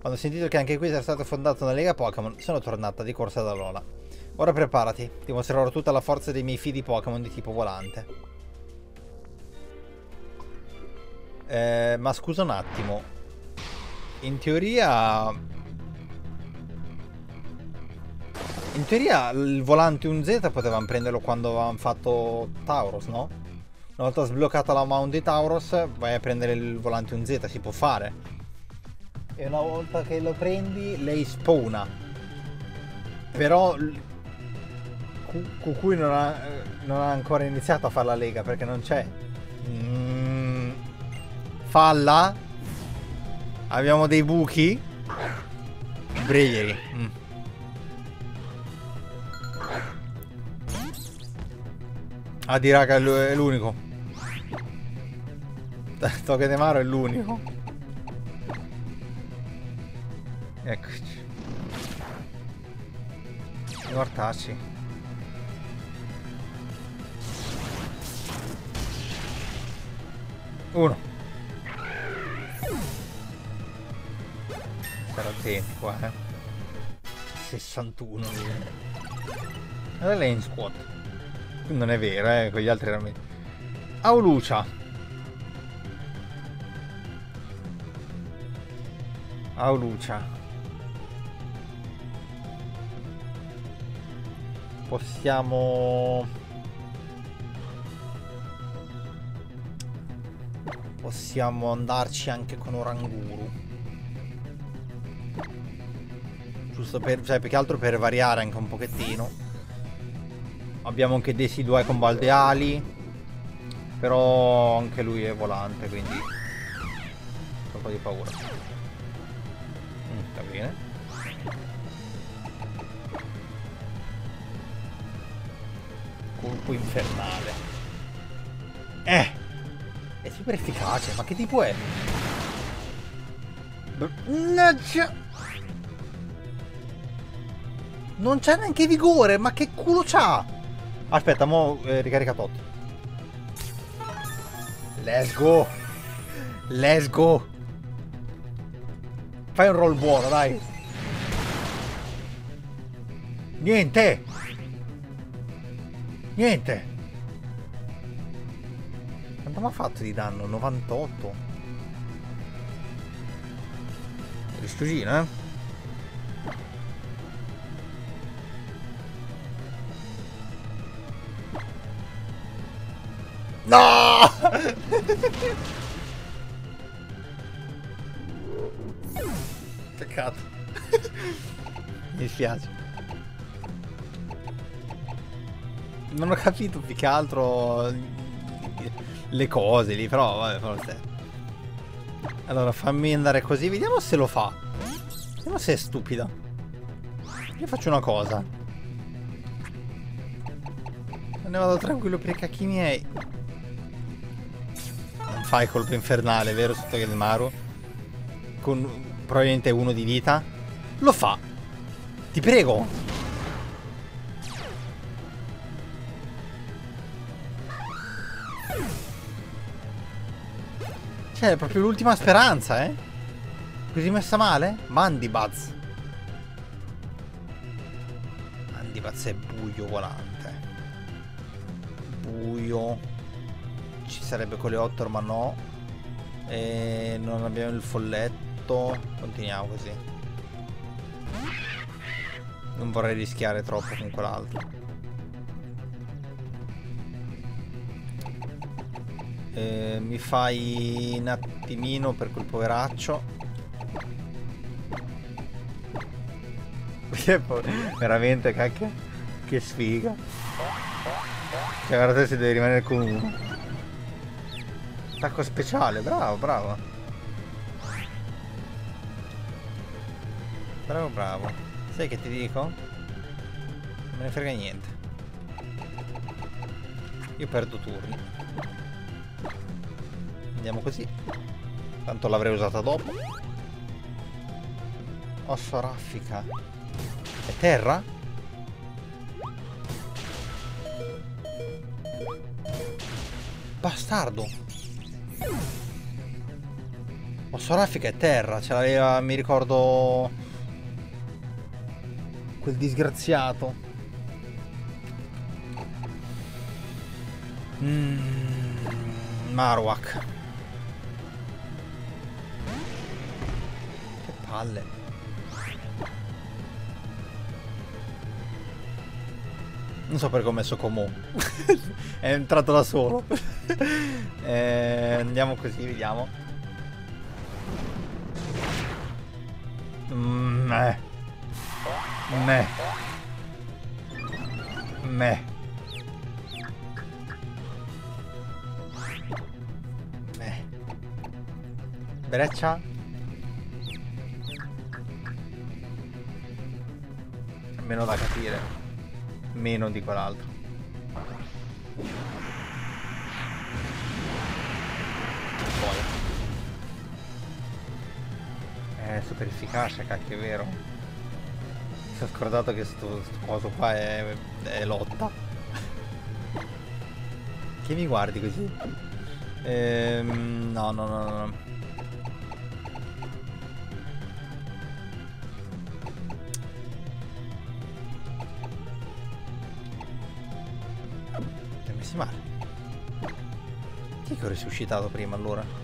Quando ho sentito che anche qui era stato fondato una lega Pokémon, sono tornata di corsa da Lola. Ora preparati, ti mostrerò tutta la forza dei miei fidi Pokémon di tipo volante. Eh, ma scusa un attimo. In teoria In teoria il volante 1Z potevamo prenderlo quando avevamo fatto Tauros, no? Una volta sbloccata la mount di Tauros, vai a prendere il volante 1Z, si può fare. E una volta che lo prendi, lei spawna. Però Kukui non ha, non ha ancora iniziato a fare la lega perché non c'è. Mm, falla. Abbiamo dei buchi. Brevieri. Mm. Ah, di raga, è l'unico. Togedemaro è l'unico. Eccoci. Mortacci. Uno. Stare attenti qua, eh. 61. Allora lei in squad. Non è vero, eh, con gli altri erano... Aulucia. Aulucia. Possiamo... Possiamo andarci anche con Oranguru. Giusto per... Cioè, più che altro per variare anche un pochettino. Abbiamo anche Desi 2 con baldeali. Però anche lui è volante, quindi... Ho un po' di paura. Mm, va bene. Colpo infernale. Eh! È super efficace, ma che tipo è? Non c'è neanche vigore, ma che culo c'ha? Aspetta, mo eh, ricarica tot. Let's go. Let's go. Fai un roll buono, dai. Niente. Niente. Quanto mi ha fatto di danno? 98. Rischiosino, eh? No! Peccato. Mi dispiace. Non ho capito più che altro le cose lì, però vabbè, forse. Allora, fammi andare così, vediamo se lo fa. Vediamo se è stupida. Io faccio una cosa. Ne vado tranquillo per i cacchi miei fai colpo infernale, vero? Sotto il Maru. Con probabilmente uno di vita. Lo fa. Ti prego. Cioè, è proprio l'ultima speranza, eh? Così messa male? Mandibaz. Mandibaz è buio volante. Buio ci sarebbe 8 ma no e non abbiamo il folletto continuiamo così non vorrei rischiare troppo con quell'altro Eh, mi fai un attimino per quel poveraccio. Veramente, cacchio. Che sfiga. Cioè, guarda se deve rimanere con uno. Attacco speciale, bravo, bravo. Bravo, bravo. Sai che ti dico? Non me ne frega niente. Io perdo turni. Andiamo così. Tanto l'avrei usata dopo. Osso raffica. È terra? Bastardo. Osso raffica è terra. Ce l'aveva, mi ricordo... Quel disgraziato. Mmm... Marowak. Che palle. Non so perché ho messo Como. È entrato da solo. Eh, andiamo così, vediamo. Meh. Meh. Meh. Meh. Breccia? Meno da capire. Meno di quell'altro. È super efficace, cacchio, è vero. Mi sono scordato che sto, sto coso qua è, è lotta. che mi guardi così? Ehm, no, no, no, no. messi male. Chi che ho risuscitato prima allora?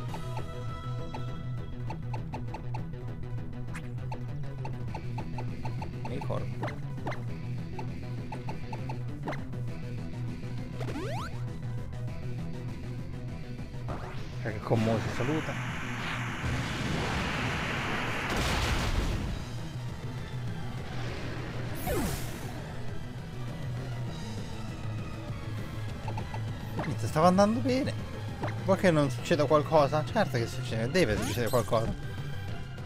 Stava andando bene. Vuoi che non succeda qualcosa? Certo che succede, deve succedere qualcosa.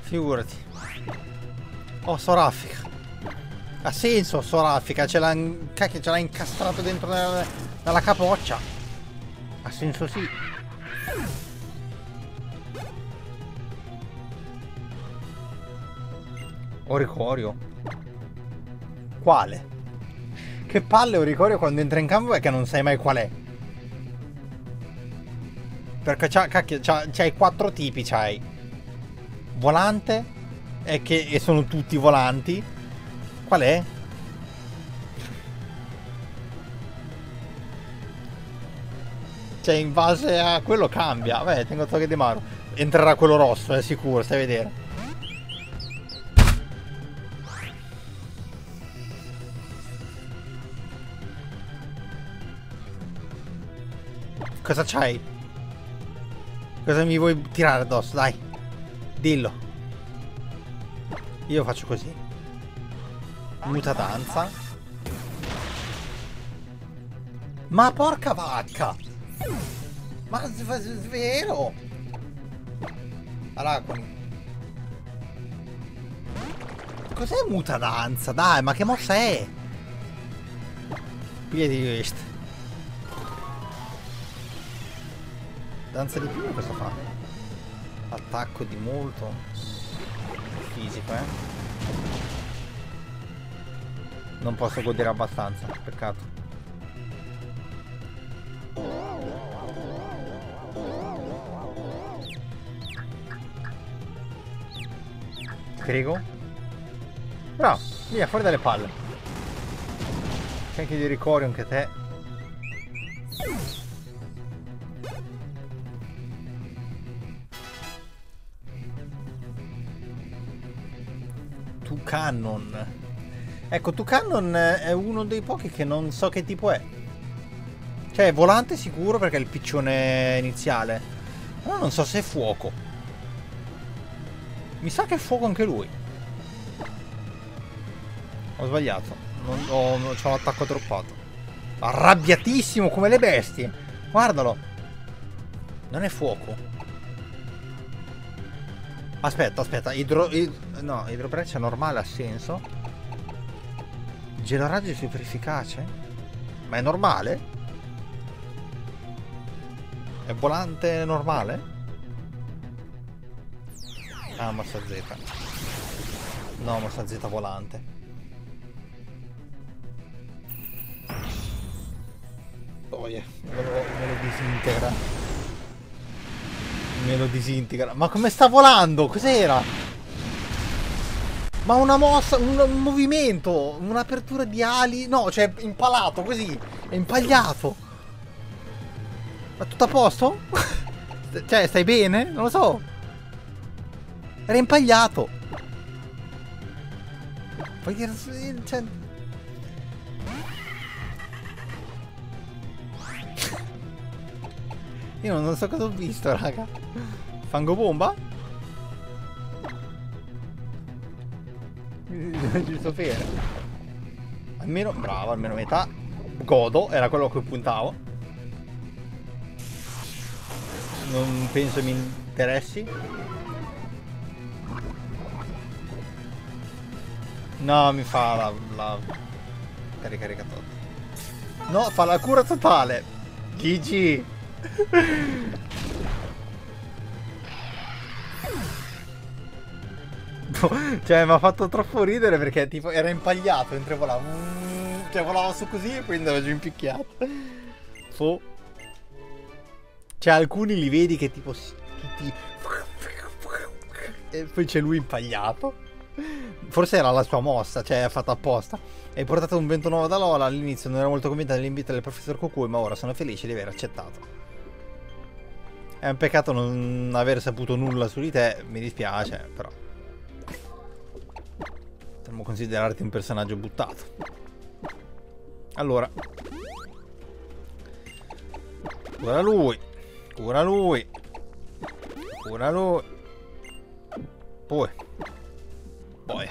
Figurati. Oh, soraffica. Ha senso, soraffica. Ce l'ha ce l'ha incastrato dentro nella, nella capoccia. Ha senso sì. Oricorio. Quale? Che palle Oricorio quando entra in campo è che non sai mai qual è. Perché c'ha, cacchio, c'hai quattro tipi, c'hai volante e che e sono tutti volanti. Qual è? Cioè in base a quello cambia. Vabbè, tengo tocche di mano. Entrerà quello rosso, è sicuro, stai a vedere. Cosa c'hai? Cosa mi vuoi tirare addosso? Dai. Dillo. Io faccio così. Muta danza. Ma porca vacca! Ma svero! Araconi. Cos'è muta danza? Dai, ma che mossa è? Piedi questo. Danza di più cosa fa? Attacco di molto fisico, eh? Non posso godere abbastanza, peccato. Prego. Bravo, via, fuori dalle palle. C'è anche di ricordo anche te. Tucanon. Ecco, Tucanon è uno dei pochi che non so che tipo è. Cioè, volante sicuro perché è il piccione iniziale. Però non so se è fuoco. Mi sa che è fuoco anche lui. Ho sbagliato. Non, ho, c'ho un attacco droppato. Arrabbiatissimo come le bestie. Guardalo. Non è fuoco. Aspetta, aspetta. Idro... Id... No, idrobreccia normale ha senso. Geloraggio super efficace? Ma è normale? È volante normale? Ah, mossa Z. No, mossa Z volante. Oh yeah, me lo, me lo disintegra. Me lo disintegra. Ma come sta volando? Cos'era? Ma una mossa, un, un movimento, un'apertura di ali. No, cioè impalato così. È impagliato. Ma tutto a posto? cioè, stai bene? Non lo so. Era impagliato. Puoi dire... Cioè... Io non so cosa ho visto, raga. Fango bomba? Giusto per. Almeno, bravo, almeno metà. Godo, era quello a cui puntavo. non penso mi interessi. No, mi fa la, la carica caricatore. No, fa la cura totale. GG. cioè, mi ha fatto troppo ridere perché tipo era impagliato mentre volava. Cioè, volava su così e poi andava giù impicchiato. Fu. Cioè, alcuni li vedi che tipo tutti... E poi c'è lui impagliato. Forse era la sua mossa, cioè fatta apposta. Hai portato un vento nuovo da Lola. All'inizio non ero molto convinta dell'invito del professor Kukui, ma ora sono felice di aver accettato. È un peccato non aver saputo nulla su di te, mi dispiace, però. Potremmo considerarti un personaggio buttato. Allora. Ora lui. Cura lui. Cura lui. Poi. Poi.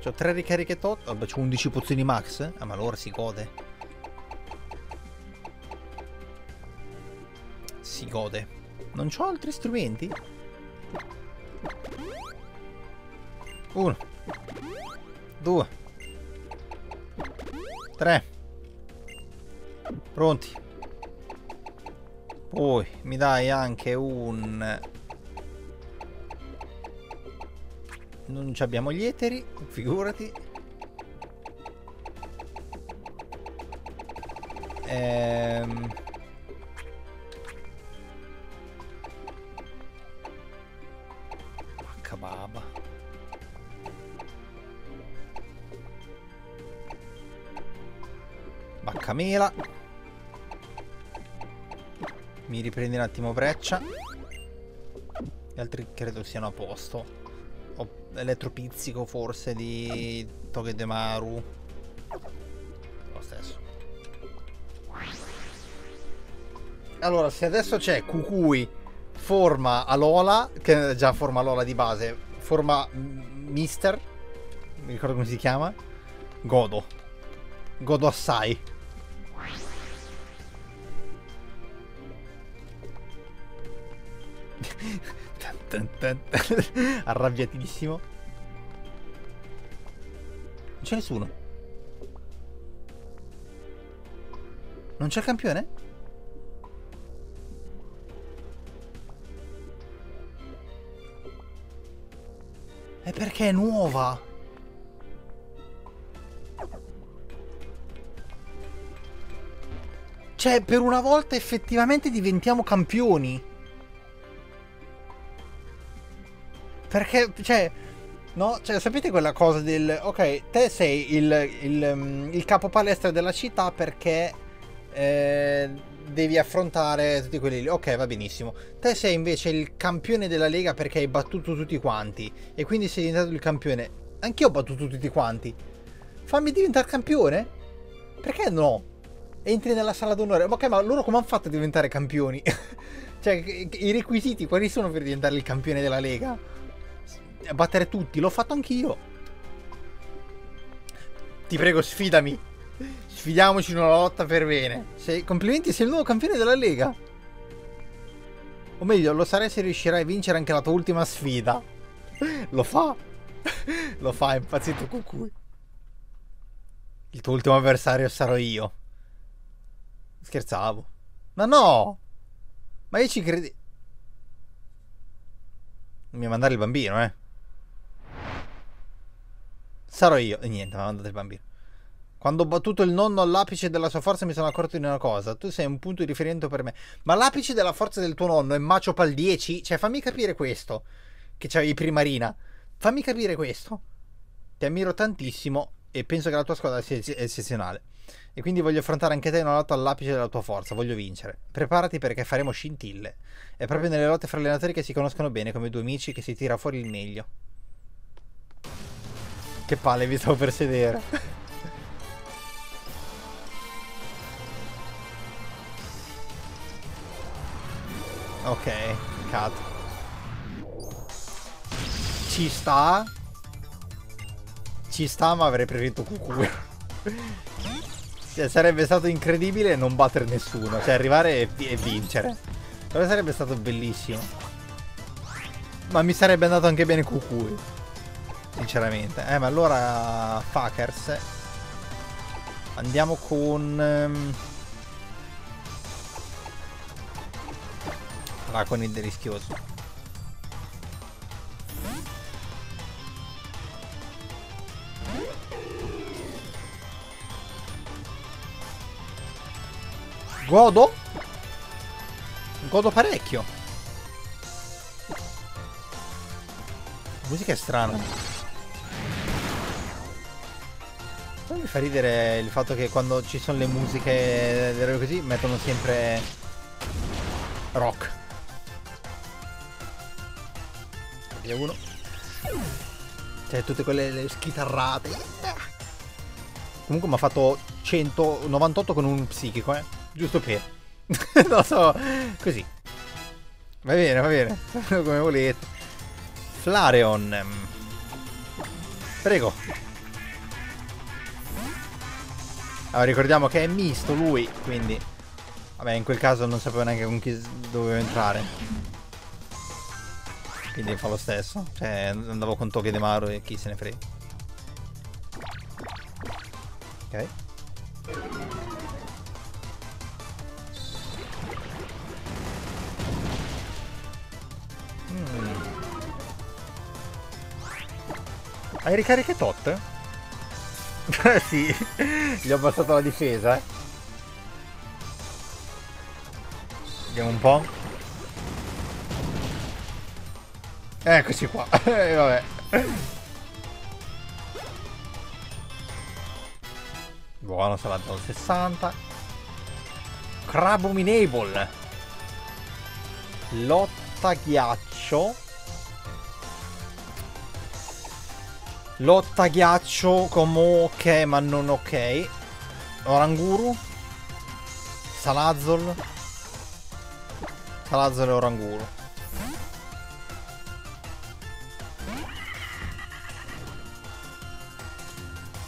C'ho tre ricariche tot. Vabbè, c'ho 11 pozioni max. Ah, ma allora si gode. Si gode. Non c'ho altri strumenti? Uno. Due. Tre. Pronti. Poi mi dai anche un... Non abbiamo gli eteri, figurati. Ehm... Baccamela. Mi riprendi un attimo breccia. Gli altri credo siano a posto. O elettropizzico forse di Togedemaru. Lo stesso. Allora, se adesso c'è Kukui forma Alola, che già forma Alola di base, forma Mister, mi ricordo come si chiama, godo. Godo assai. Arrabbiatissimo. Non c'è nessuno. Non c'è il campione? È perché è nuova. Cioè, per una volta effettivamente diventiamo campioni. Perché, cioè, no? Cioè, sapete quella cosa del... Ok, te sei il, il, mm, il capo palestra della città perché eh, devi affrontare tutti quelli lì. Ok, va benissimo. Te sei invece il campione della lega perché hai battuto tutti quanti. E quindi sei diventato il campione. Anch'io ho battuto tutti quanti. Fammi diventare campione? Perché no? Entri nella sala d'onore. Ok, ma loro come hanno fatto a diventare campioni? cioè, i requisiti quali sono per diventare il campione della Lega? Battere tutti, l'ho fatto anch'io. Ti prego, sfidami. Sfidiamoci in una lotta per bene. Sei, complimenti, sei il nuovo campione della Lega. O meglio, lo sarei se riuscirai a vincere anche la tua ultima sfida. lo fa. lo fa, è impazzito Cucui. Il tuo ultimo avversario sarò io. Scherzavo. Ma no! Ma io ci credi... Non mi mandare il bambino, eh. Sarò io. E niente, mi ha mandato il bambino. Quando ho battuto il nonno all'apice della sua forza mi sono accorto di una cosa. Tu sei un punto di riferimento per me. Ma l'apice della forza del tuo nonno è Macio Pal 10? Cioè, fammi capire questo. Che c'avevi primarina. Fammi capire questo. Ti ammiro tantissimo e penso che la tua squadra sia eccezionale. E quindi voglio affrontare anche te in una lotta all'apice della tua forza. Voglio vincere. Preparati perché faremo scintille. È proprio nelle lotte fra allenatori che si conoscono bene come due amici che si tira fuori il meglio. Che palle vi stavo per sedere. Ok, cut. Ci sta. Ci sta, ma avrei preferito Cucù. cioè, sarebbe stato incredibile non battere nessuno. Cioè, arrivare e, e vincere. Però sarebbe stato bellissimo. Ma mi sarebbe andato anche bene Cucù. Sinceramente. Eh, ma allora... Fuckers. Andiamo con... Va con il rischioso. Godo? Godo parecchio. La musica è strana. Poi mi fa ridere il fatto che quando ci sono le musiche così mettono sempre rock. Via uno. Cioè, tutte quelle le schitarrate. Comunque mi ha fatto 198 con un psichico, eh. Giusto per. non so. Così. Va bene, va bene. Come volete. Flareon. Prego. Allora, ricordiamo che è misto lui, quindi... Vabbè, in quel caso non sapevo neanche con chi dovevo entrare. Quindi fa lo stesso. Cioè, andavo con Togedemaru e chi se ne frega. Ok. Mm. Hai ricariche tot? sì, gli ho abbassato la difesa. Eh. Vediamo un po'. Eccoci qua. E vabbè. Buono, al 60. Crabominable. Lotta ghiaccio. Lotta ghiaccio come ok, ma non ok. Oranguru. Salazzol. Salazzol e Oranguru.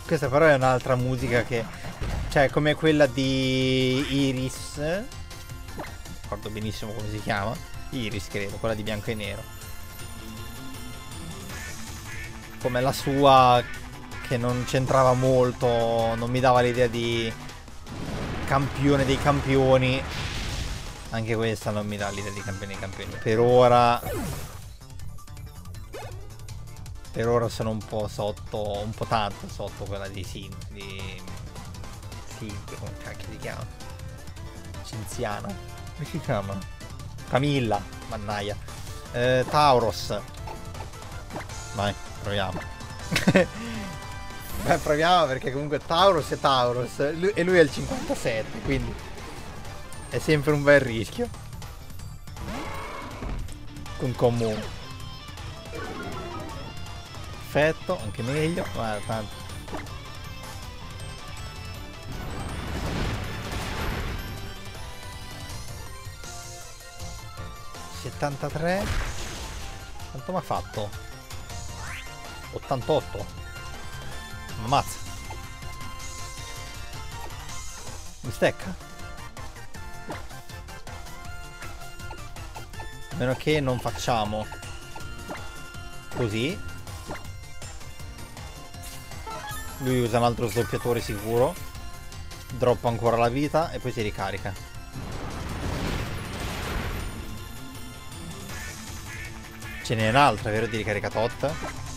Questa però è un'altra musica che... Cioè, come quella di Iris. Ricordo benissimo come si chiama. Iris, credo, quella di bianco e nero. Come la sua che non c'entrava molto, non mi dava l'idea di campione dei campioni. Anche questa non mi dà l'idea di campione dei campioni. Per ora per ora sono un po' sotto, un po' tanto sotto quella di Sin, di... Sin, come cacchio si chiama? Cinziana? Come si chiama? Camilla, mannaia. Eh, Tauros. Vai, proviamo. Beh, proviamo perché comunque Taurus è Taurus e lui è il 57, quindi è sempre un bel rischio. Con comune. Perfetto, anche meglio. Guarda, tanto. Settantatré. Quanto mi ha fatto? 88. Ammazza. Mi stecca? A meno che non facciamo così. Lui usa un altro sdoppiatore sicuro. Droppa ancora la vita e poi si ricarica. Ce n'è un'altra, vero? Di ricarica tot.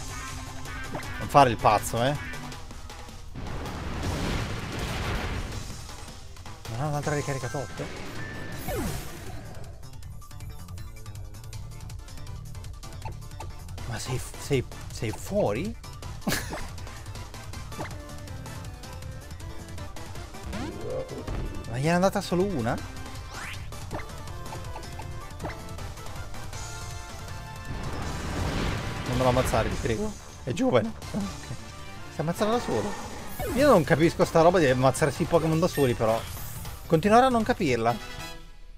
Fare il pazzo, eh. Non ha un'altra ricarica tot? Ma sei, sei, sei fuori? Ma gli è andata solo una? Non me lo ammazzare, ti prego. È giovane. Okay. Si ammazzerà da solo. Io non capisco sta roba di ammazzarsi i Pokémon da soli, però. Continuerò a non capirla.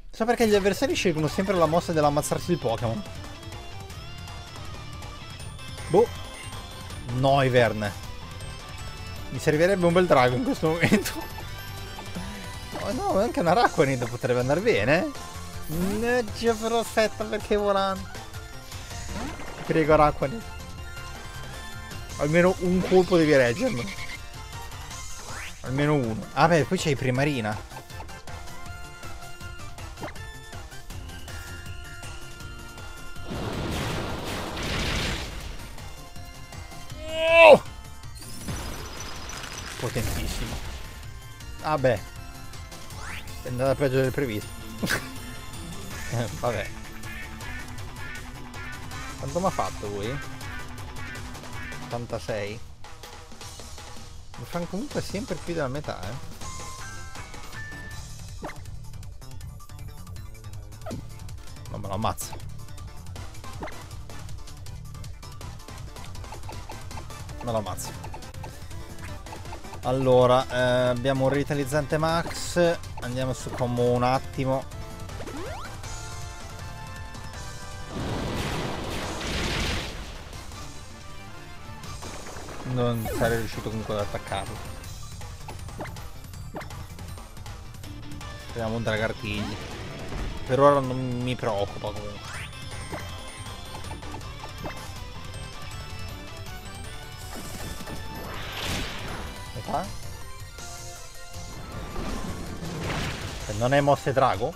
So perché gli avversari scelgono sempre la mossa dell'ammazzarsi il Pokémon. Boh. No, Iverne. Mi servirebbe un bel drago in questo momento. Oh, no, anche una Raquanid potrebbe andare bene. Neggia però aspetta perché volando. Prego Raquanid. Almeno un colpo devi reggerlo. Almeno uno. Ah beh, poi c'hai Primarina. Oh! Potentissimo. Ah è andata peggio del previsto. eh, vabbè. Quanto mi ha fatto lui? 86. Mi fanno comunque sempre più della metà, eh. Non me lo ammazzo. Me lo ammazzo. Allora, eh, abbiamo un rivitalizzante max. Andiamo su combo un attimo. Non sarei riuscito comunque ad attaccarlo. Speriamo un dragartigli. Per ora non mi preoccupa comunque. qua? E non è mosse drago?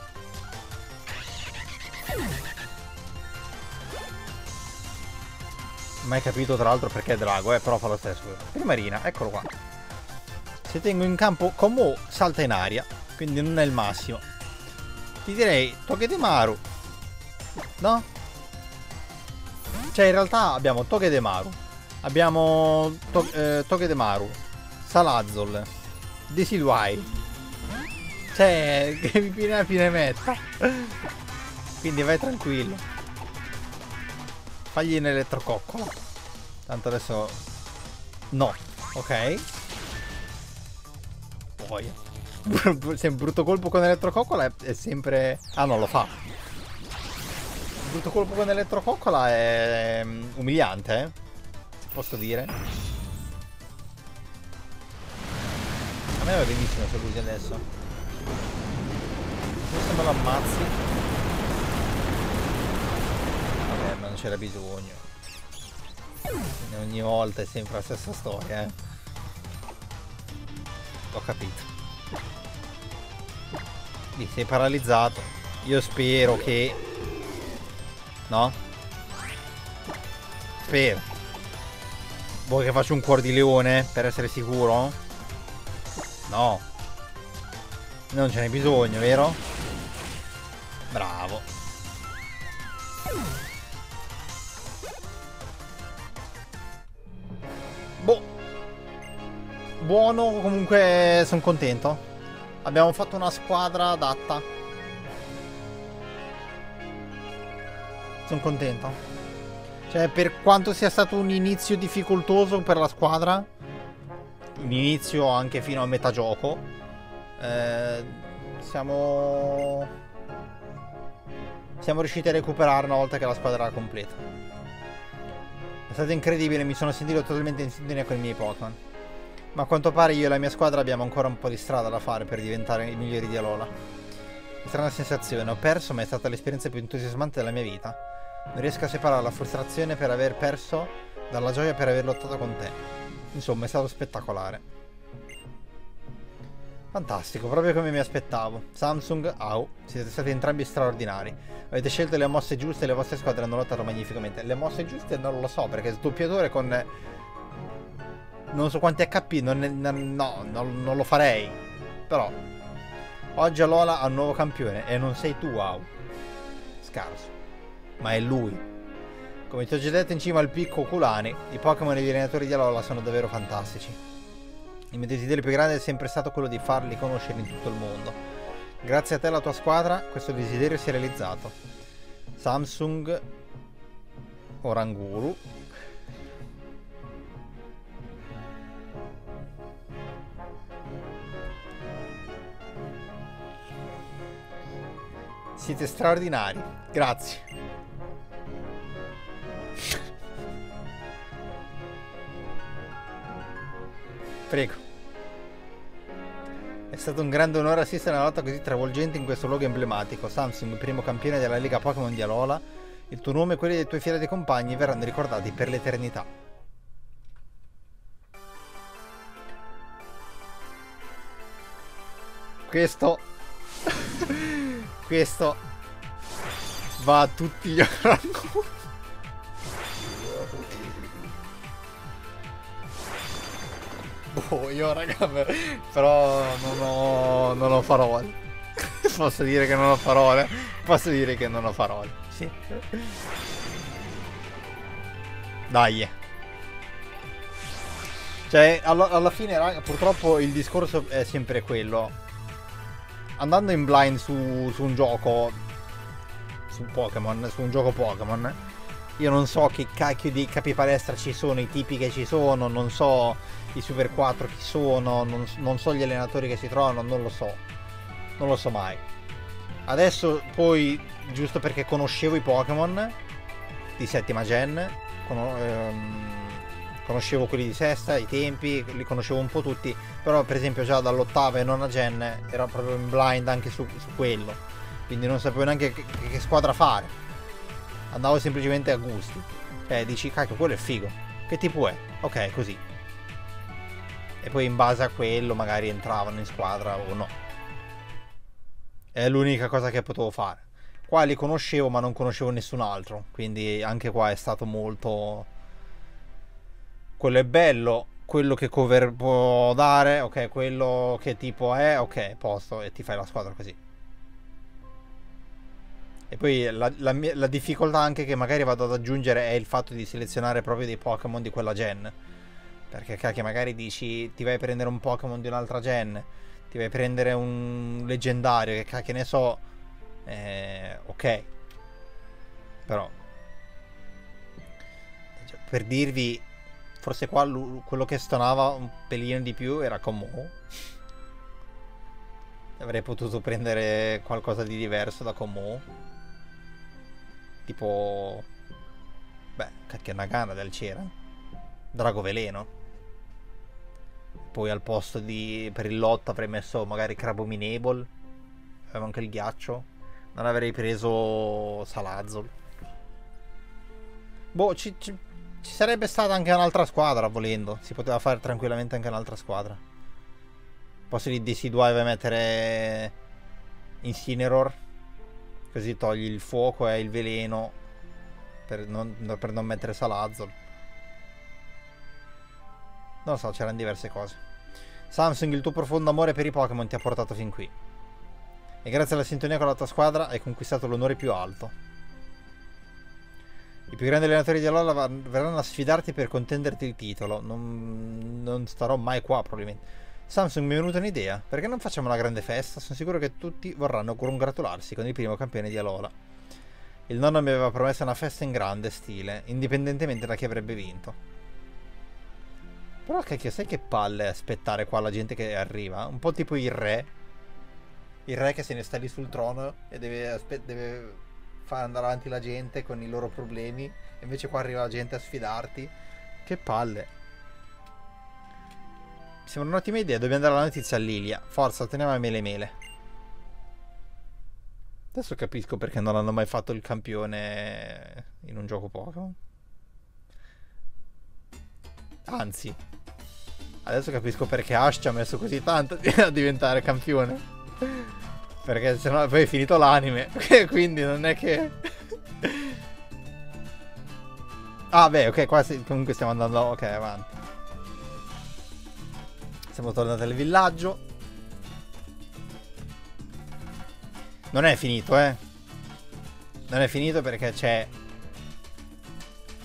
Mai capito tra l'altro perché è drago, eh, però fa lo stesso. Primarina, eccolo qua. Se tengo in campo Como salta in aria, quindi non è il massimo. Ti direi Togedemaru. No? Cioè in realtà abbiamo Togedemaru. Abbiamo to eh, Togedemaru. Salazzol. Desilwai. Cioè, che mi piena fine metta. Quindi vai tranquillo. Fagli un elettrococcola. Tanto adesso... No. Ok. Poi. Se un brutto colpo con elettrococcola è, sempre... Ah, non lo fa. Un brutto colpo con elettrococcola è mm, umiliante, eh? Posso dire. me va benissimo se lui adesso. Forse me lo ammazzi. Vabbè, ma non c'era bisogno. ogni volta è sempre la stessa storia, eh. Ho capito. Lì sei paralizzato. Io spero che... No? Spero. Vuoi che faccia un cuor di leone per essere sicuro? No. Non ce n'è bisogno, vero? Bravo. Boh. Buono, comunque sono contento. Abbiamo fatto una squadra adatta. Sono contento. Cioè, per quanto sia stato un inizio difficoltoso per la squadra, in inizio anche fino a metà gioco. Eh, siamo... siamo riusciti a recuperare una volta che la squadra era completa. È stato incredibile, mi sono sentito totalmente in sintonia con i miei Pokémon. Ma a quanto pare io e la mia squadra abbiamo ancora un po' di strada da fare per diventare i migliori di Alola. Strana sensazione, ho perso ma è stata l'esperienza più entusiasmante della mia vita. Non riesco a separare la frustrazione per aver perso dalla gioia per aver lottato con te. Insomma, è stato spettacolare. Fantastico, proprio come mi aspettavo. Samsung, Au, siete stati entrambi straordinari. Avete scelto le mosse giuste e le vostre squadre hanno lottato magnificamente. Le mosse giuste non lo so, perché sdoppiatore con... Non so quanti HP, non, non, no, non, non lo farei. Però... Oggi Alola ha un nuovo campione e non sei tu, Au. Scarso. Ma è lui. Come ti ho già detto in cima al picco Oculani, i Pokémon e gli allenatori di Alola sono davvero fantastici. Il mio desiderio più grande è sempre stato quello di farli conoscere in tutto il mondo. Grazie a te e alla tua squadra, questo desiderio si è realizzato. Samsung Oranguru. Siete straordinari. Grazie. Prego. È stato un grande onore assistere a una lotta così travolgente in questo luogo emblematico. Samsung, primo campione della Lega Pokémon di Alola, il tuo nome e quelli dei tuoi fidati compagni verranno ricordati per l'eternità. Questo... Questo... Va a tutti gli orangutani. Boh, io raga, però non ho, non ho parole. Posso dire che non ho parole? Posso dire che non ho parole. Sì. Dai. Cioè, alla, alla fine, raga, purtroppo il discorso è sempre quello. Andando in blind su, su un gioco, su Pokémon, su un gioco Pokémon, io non so che cacchio di capi palestra ci sono, i tipi che ci sono, non so i Super 4 chi sono, non, non, so gli allenatori che si trovano, non lo so. Non lo so mai. Adesso poi, giusto perché conoscevo i Pokémon di settima gen, con, ehm, conoscevo quelli di sesta, i tempi, li conoscevo un po' tutti, però per esempio già dall'ottava e nona gen ero proprio in blind anche su, su quello, quindi non sapevo neanche che, che, squadra fare, andavo semplicemente a gusti, cioè dici cacchio quello è figo, che tipo è? Ok, così, e poi in base a quello magari entravano in squadra o no. È l'unica cosa che potevo fare. Qua li conoscevo ma non conoscevo nessun altro, quindi anche qua è stato molto... Quello è bello, quello che cover può dare, ok, quello che tipo è, ok, posto e ti fai la squadra così. E poi la, la, la difficoltà anche che magari vado ad aggiungere è il fatto di selezionare proprio dei Pokémon di quella gen perché cacchio, magari dici ti vai a prendere un Pokémon di un'altra gen, ti vai a prendere un leggendario, che cacchio ne so. Eh, ok. Però cioè, per dirvi forse qua quello che stonava un pelino di più era Komo. Avrei potuto prendere qualcosa di diverso da Komo. Tipo Beh, cacchio Nagana del c'era. Drago veleno. Poi al posto di per il lotto avrei messo magari Crabominable. Avevo anche il ghiaccio. Non avrei preso Salazzol. Boh, ci, ci, ci sarebbe stata anche un'altra squadra volendo. Si poteva fare tranquillamente anche un'altra squadra. Posso di Decidueye mettere Incineror. Così togli il fuoco e il veleno. Per non, per non mettere Salazzol. Non lo so, c'erano diverse cose. Samsung, il tuo profondo amore per i Pokémon ti ha portato fin qui. E grazie alla sintonia con la tua squadra hai conquistato l'onore più alto. I più grandi allenatori di Alola verranno a sfidarti per contenderti il titolo. Non, non starò mai qua, probabilmente. Samsung mi è venuta un'idea. Perché non facciamo una grande festa? Sono sicuro che tutti vorranno congratularsi con il primo campione di Alola. Il nonno mi aveva promesso una festa in grande stile, indipendentemente da chi avrebbe vinto. Però cacchio, sai che palle aspettare qua la gente che arriva? Un po' tipo il re. Il re che se ne sta lì sul trono e deve, deve far andare avanti la gente con i loro problemi. E invece qua arriva la gente a sfidarti. Che palle. Sembra un'ottima idea. Dobbiamo dare la notizia a Lilia. Forza, teniamo a mele mele. Adesso capisco perché non hanno mai fatto il campione in un gioco Pokémon. Anzi, adesso capisco perché Ash ci ha messo così tanto a diventare campione. Perché sennò poi è finito l'anime. Quindi non è che... ah beh, ok, qua comunque stiamo andando... Ok, avanti. Siamo tornati al villaggio. Non è finito, eh. Non è finito perché c'è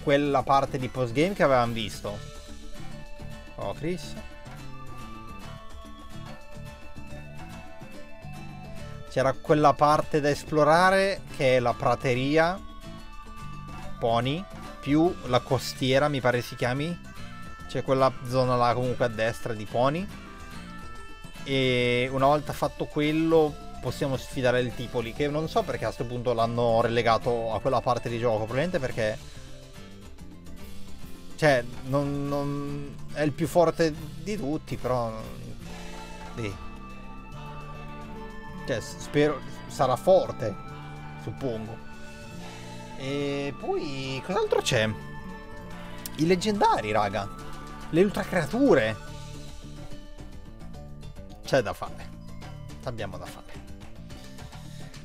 quella parte di postgame che avevamo visto. Oh, Chris. C'era quella parte da esplorare che è la prateria Pony più la costiera, mi pare si chiami. C'è quella zona là comunque a destra di Pony. E una volta fatto quello possiamo sfidare il tipo lì. Che non so perché a questo punto l'hanno relegato a quella parte di gioco. Probabilmente perché. Cioè, non, non è il più forte di tutti, però. Sì. Cioè, spero sarà forte, suppongo. E poi cos'altro c'è? I leggendari, raga. Le ultra creature. C'è da fare. Abbiamo da fare.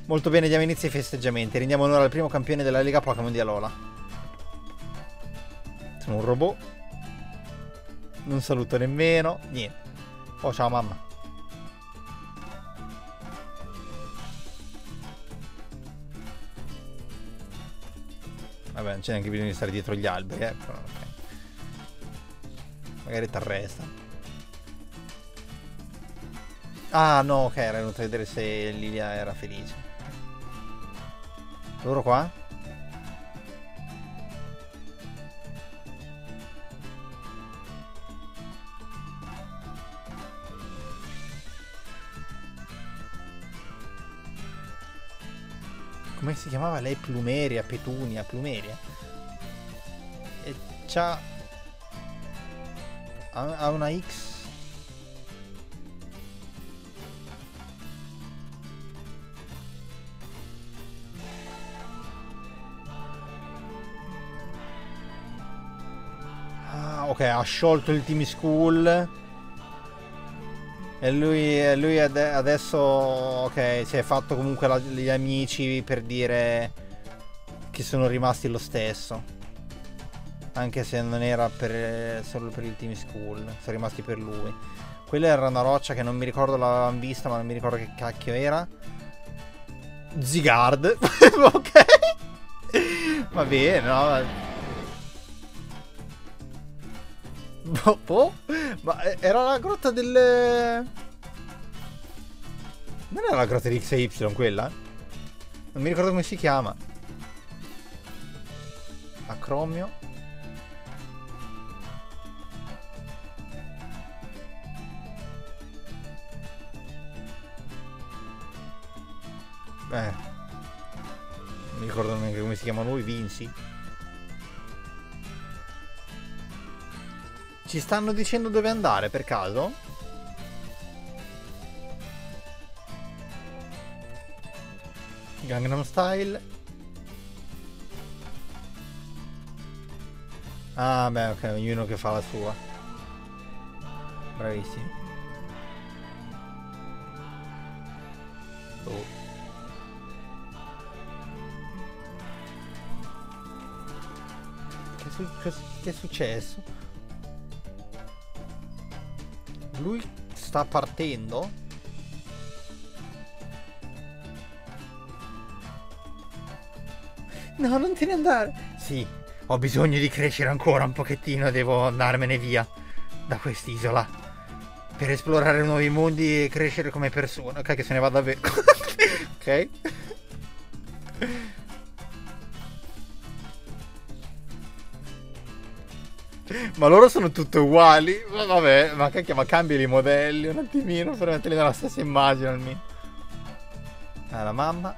Molto bene, diamo inizio ai festeggiamenti. Rendiamo onore al primo campione della Lega Pokémon di Alola. Sono un robot. Non saluto nemmeno. Niente. Oh, ciao mamma. Vabbè, non c'è neanche bisogno di stare dietro gli alberi, eh. Però, okay. Magari ti arresta. Ah, no, ok, era venuto a vedere se Lilia era felice. Loro qua? come si chiamava lei? Plumeria, Petunia, Plumeria. E c'ha... Ha una X... Ah, ok, ha sciolto il team school e lui, lui adesso, ok, si è fatto comunque la, gli amici per dire che sono rimasti lo stesso. Anche se non era per, solo per il team school, sono rimasti per lui. Quella era una roccia che non mi ricordo l'avevamo vista, ma non mi ricordo che cacchio era. Zigard. ok. Va bene, no. Boh, ma era la grotta del... Non era la grotta di XY quella? Non mi ricordo come si chiama. Acromio. Chiama lui, Vinci. Ci stanno dicendo dove andare per caso? Gangnam Style. Ah, beh, ok, ognuno che fa la sua. Bravissimi. È successo? Lui sta partendo? No, non te ne andare. Sì, ho bisogno di crescere ancora un pochettino, devo andarmene via da quest'isola. Per esplorare nuovi mondi e crescere come persona. Ok, che se ne va davvero. ok. Ma loro sono tutte uguali. Ma vabbè, ma, cacchia, ma cambiali i modelli un attimino per metterli nella stessa immagine almeno. Ah, la mamma.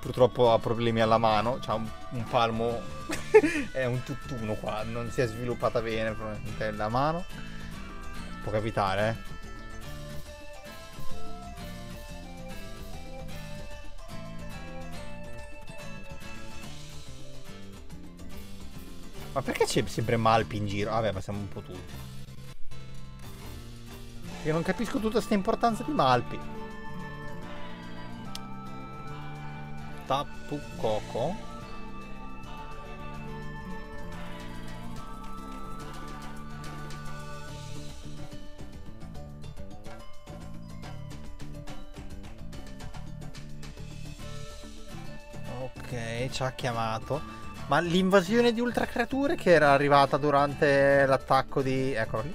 Purtroppo ha problemi alla mano. C'ha un, un palmo. è un tutt'uno qua. Non si è sviluppata bene probabilmente la mano. Può capitare, eh. Ma perché c'è sempre Malpi in giro? Vabbè, ma siamo un po' tutti. Perché non capisco tutta questa importanza di Malpi. Tapu Coco. Ok, ci ha chiamato. Ma l'invasione di ultracreature che era arrivata durante l'attacco di... Eccolo lì.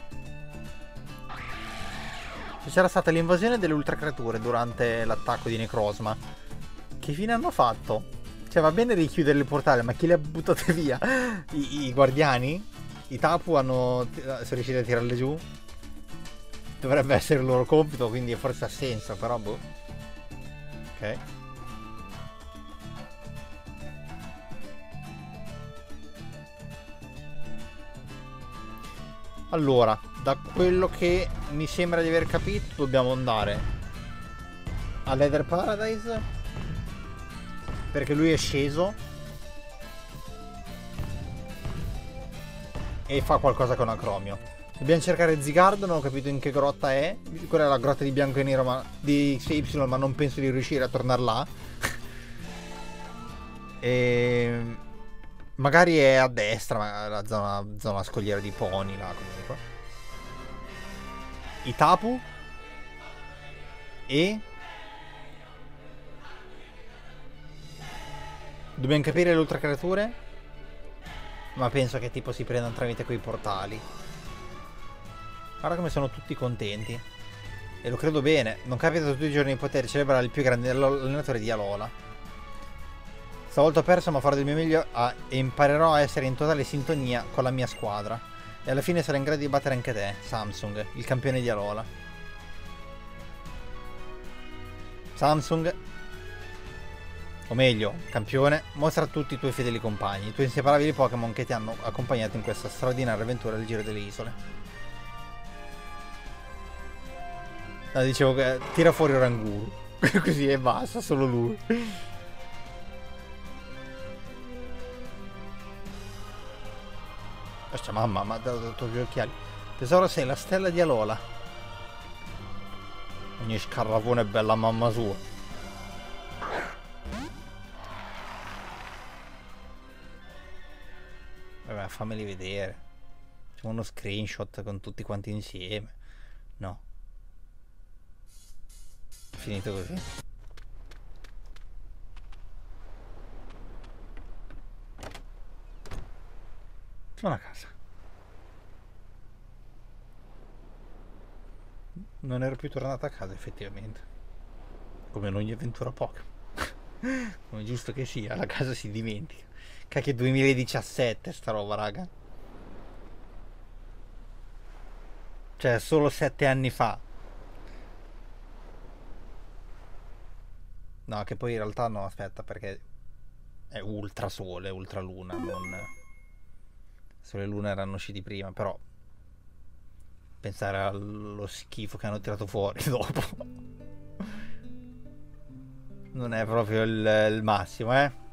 C'era stata l'invasione delle ultracreature durante l'attacco di Necrosma. Che fine hanno fatto? Cioè va bene richiudere il portale, ma chi le ha buttate via? I, i guardiani? I Tapu hanno... sono riusciti a tirarle giù? Dovrebbe essere il loro compito, quindi forse ha senso, però boh. Ok. Allora, da quello che mi sembra di aver capito, dobbiamo andare a Leather Paradise. Perché lui è sceso. E fa qualcosa con Acromio. Dobbiamo cercare Zigardo, non ho capito in che grotta è. Quella è la grotta di bianco e nero ma, di XY, ma non penso di riuscire a tornare là. e Magari è a destra, la zona, zona scogliera di Pony là comunque. I Tapu. E... Dobbiamo capire le ultra creature? Ma penso che tipo si prendano tramite quei portali. Guarda come sono tutti contenti. E lo credo bene. Non capita tutti i giorni di poter celebrare il più grande allenatore di Alola. Stavolta ho perso ma farò del mio meglio a... e imparerò a essere in totale sintonia con la mia squadra. E alla fine sarò in grado di battere anche te, Samsung, il campione di Alola. Samsung, o meglio, campione, mostra a tutti i tuoi fedeli compagni, i tuoi inseparabili Pokémon che ti hanno accompagnato in questa straordinaria avventura del Giro delle Isole. No, dicevo che tira fuori Oranguru, così e basta, solo lui. Aspetta, mamma, ma ho tolto gli occhiali. Tesoro, sei la stella di Alola. Ogni scarravone è bella mamma sua. Vabbè, fammeli vedere. Facciamo uno screenshot con tutti quanti insieme. No. Finito così. Sono a casa. Non ero più tornato a casa effettivamente. Come in ogni avventura Pokémon. Come giusto che sia, la casa si dimentica. Cacchio 2017 sta roba, raga. Cioè, solo sette anni fa. No, che poi in realtà no, aspetta, perché è ultra sole, ultra luna, non... Sole e Luna erano usciti prima, però pensare allo schifo che hanno tirato fuori dopo non è proprio il, il massimo, eh.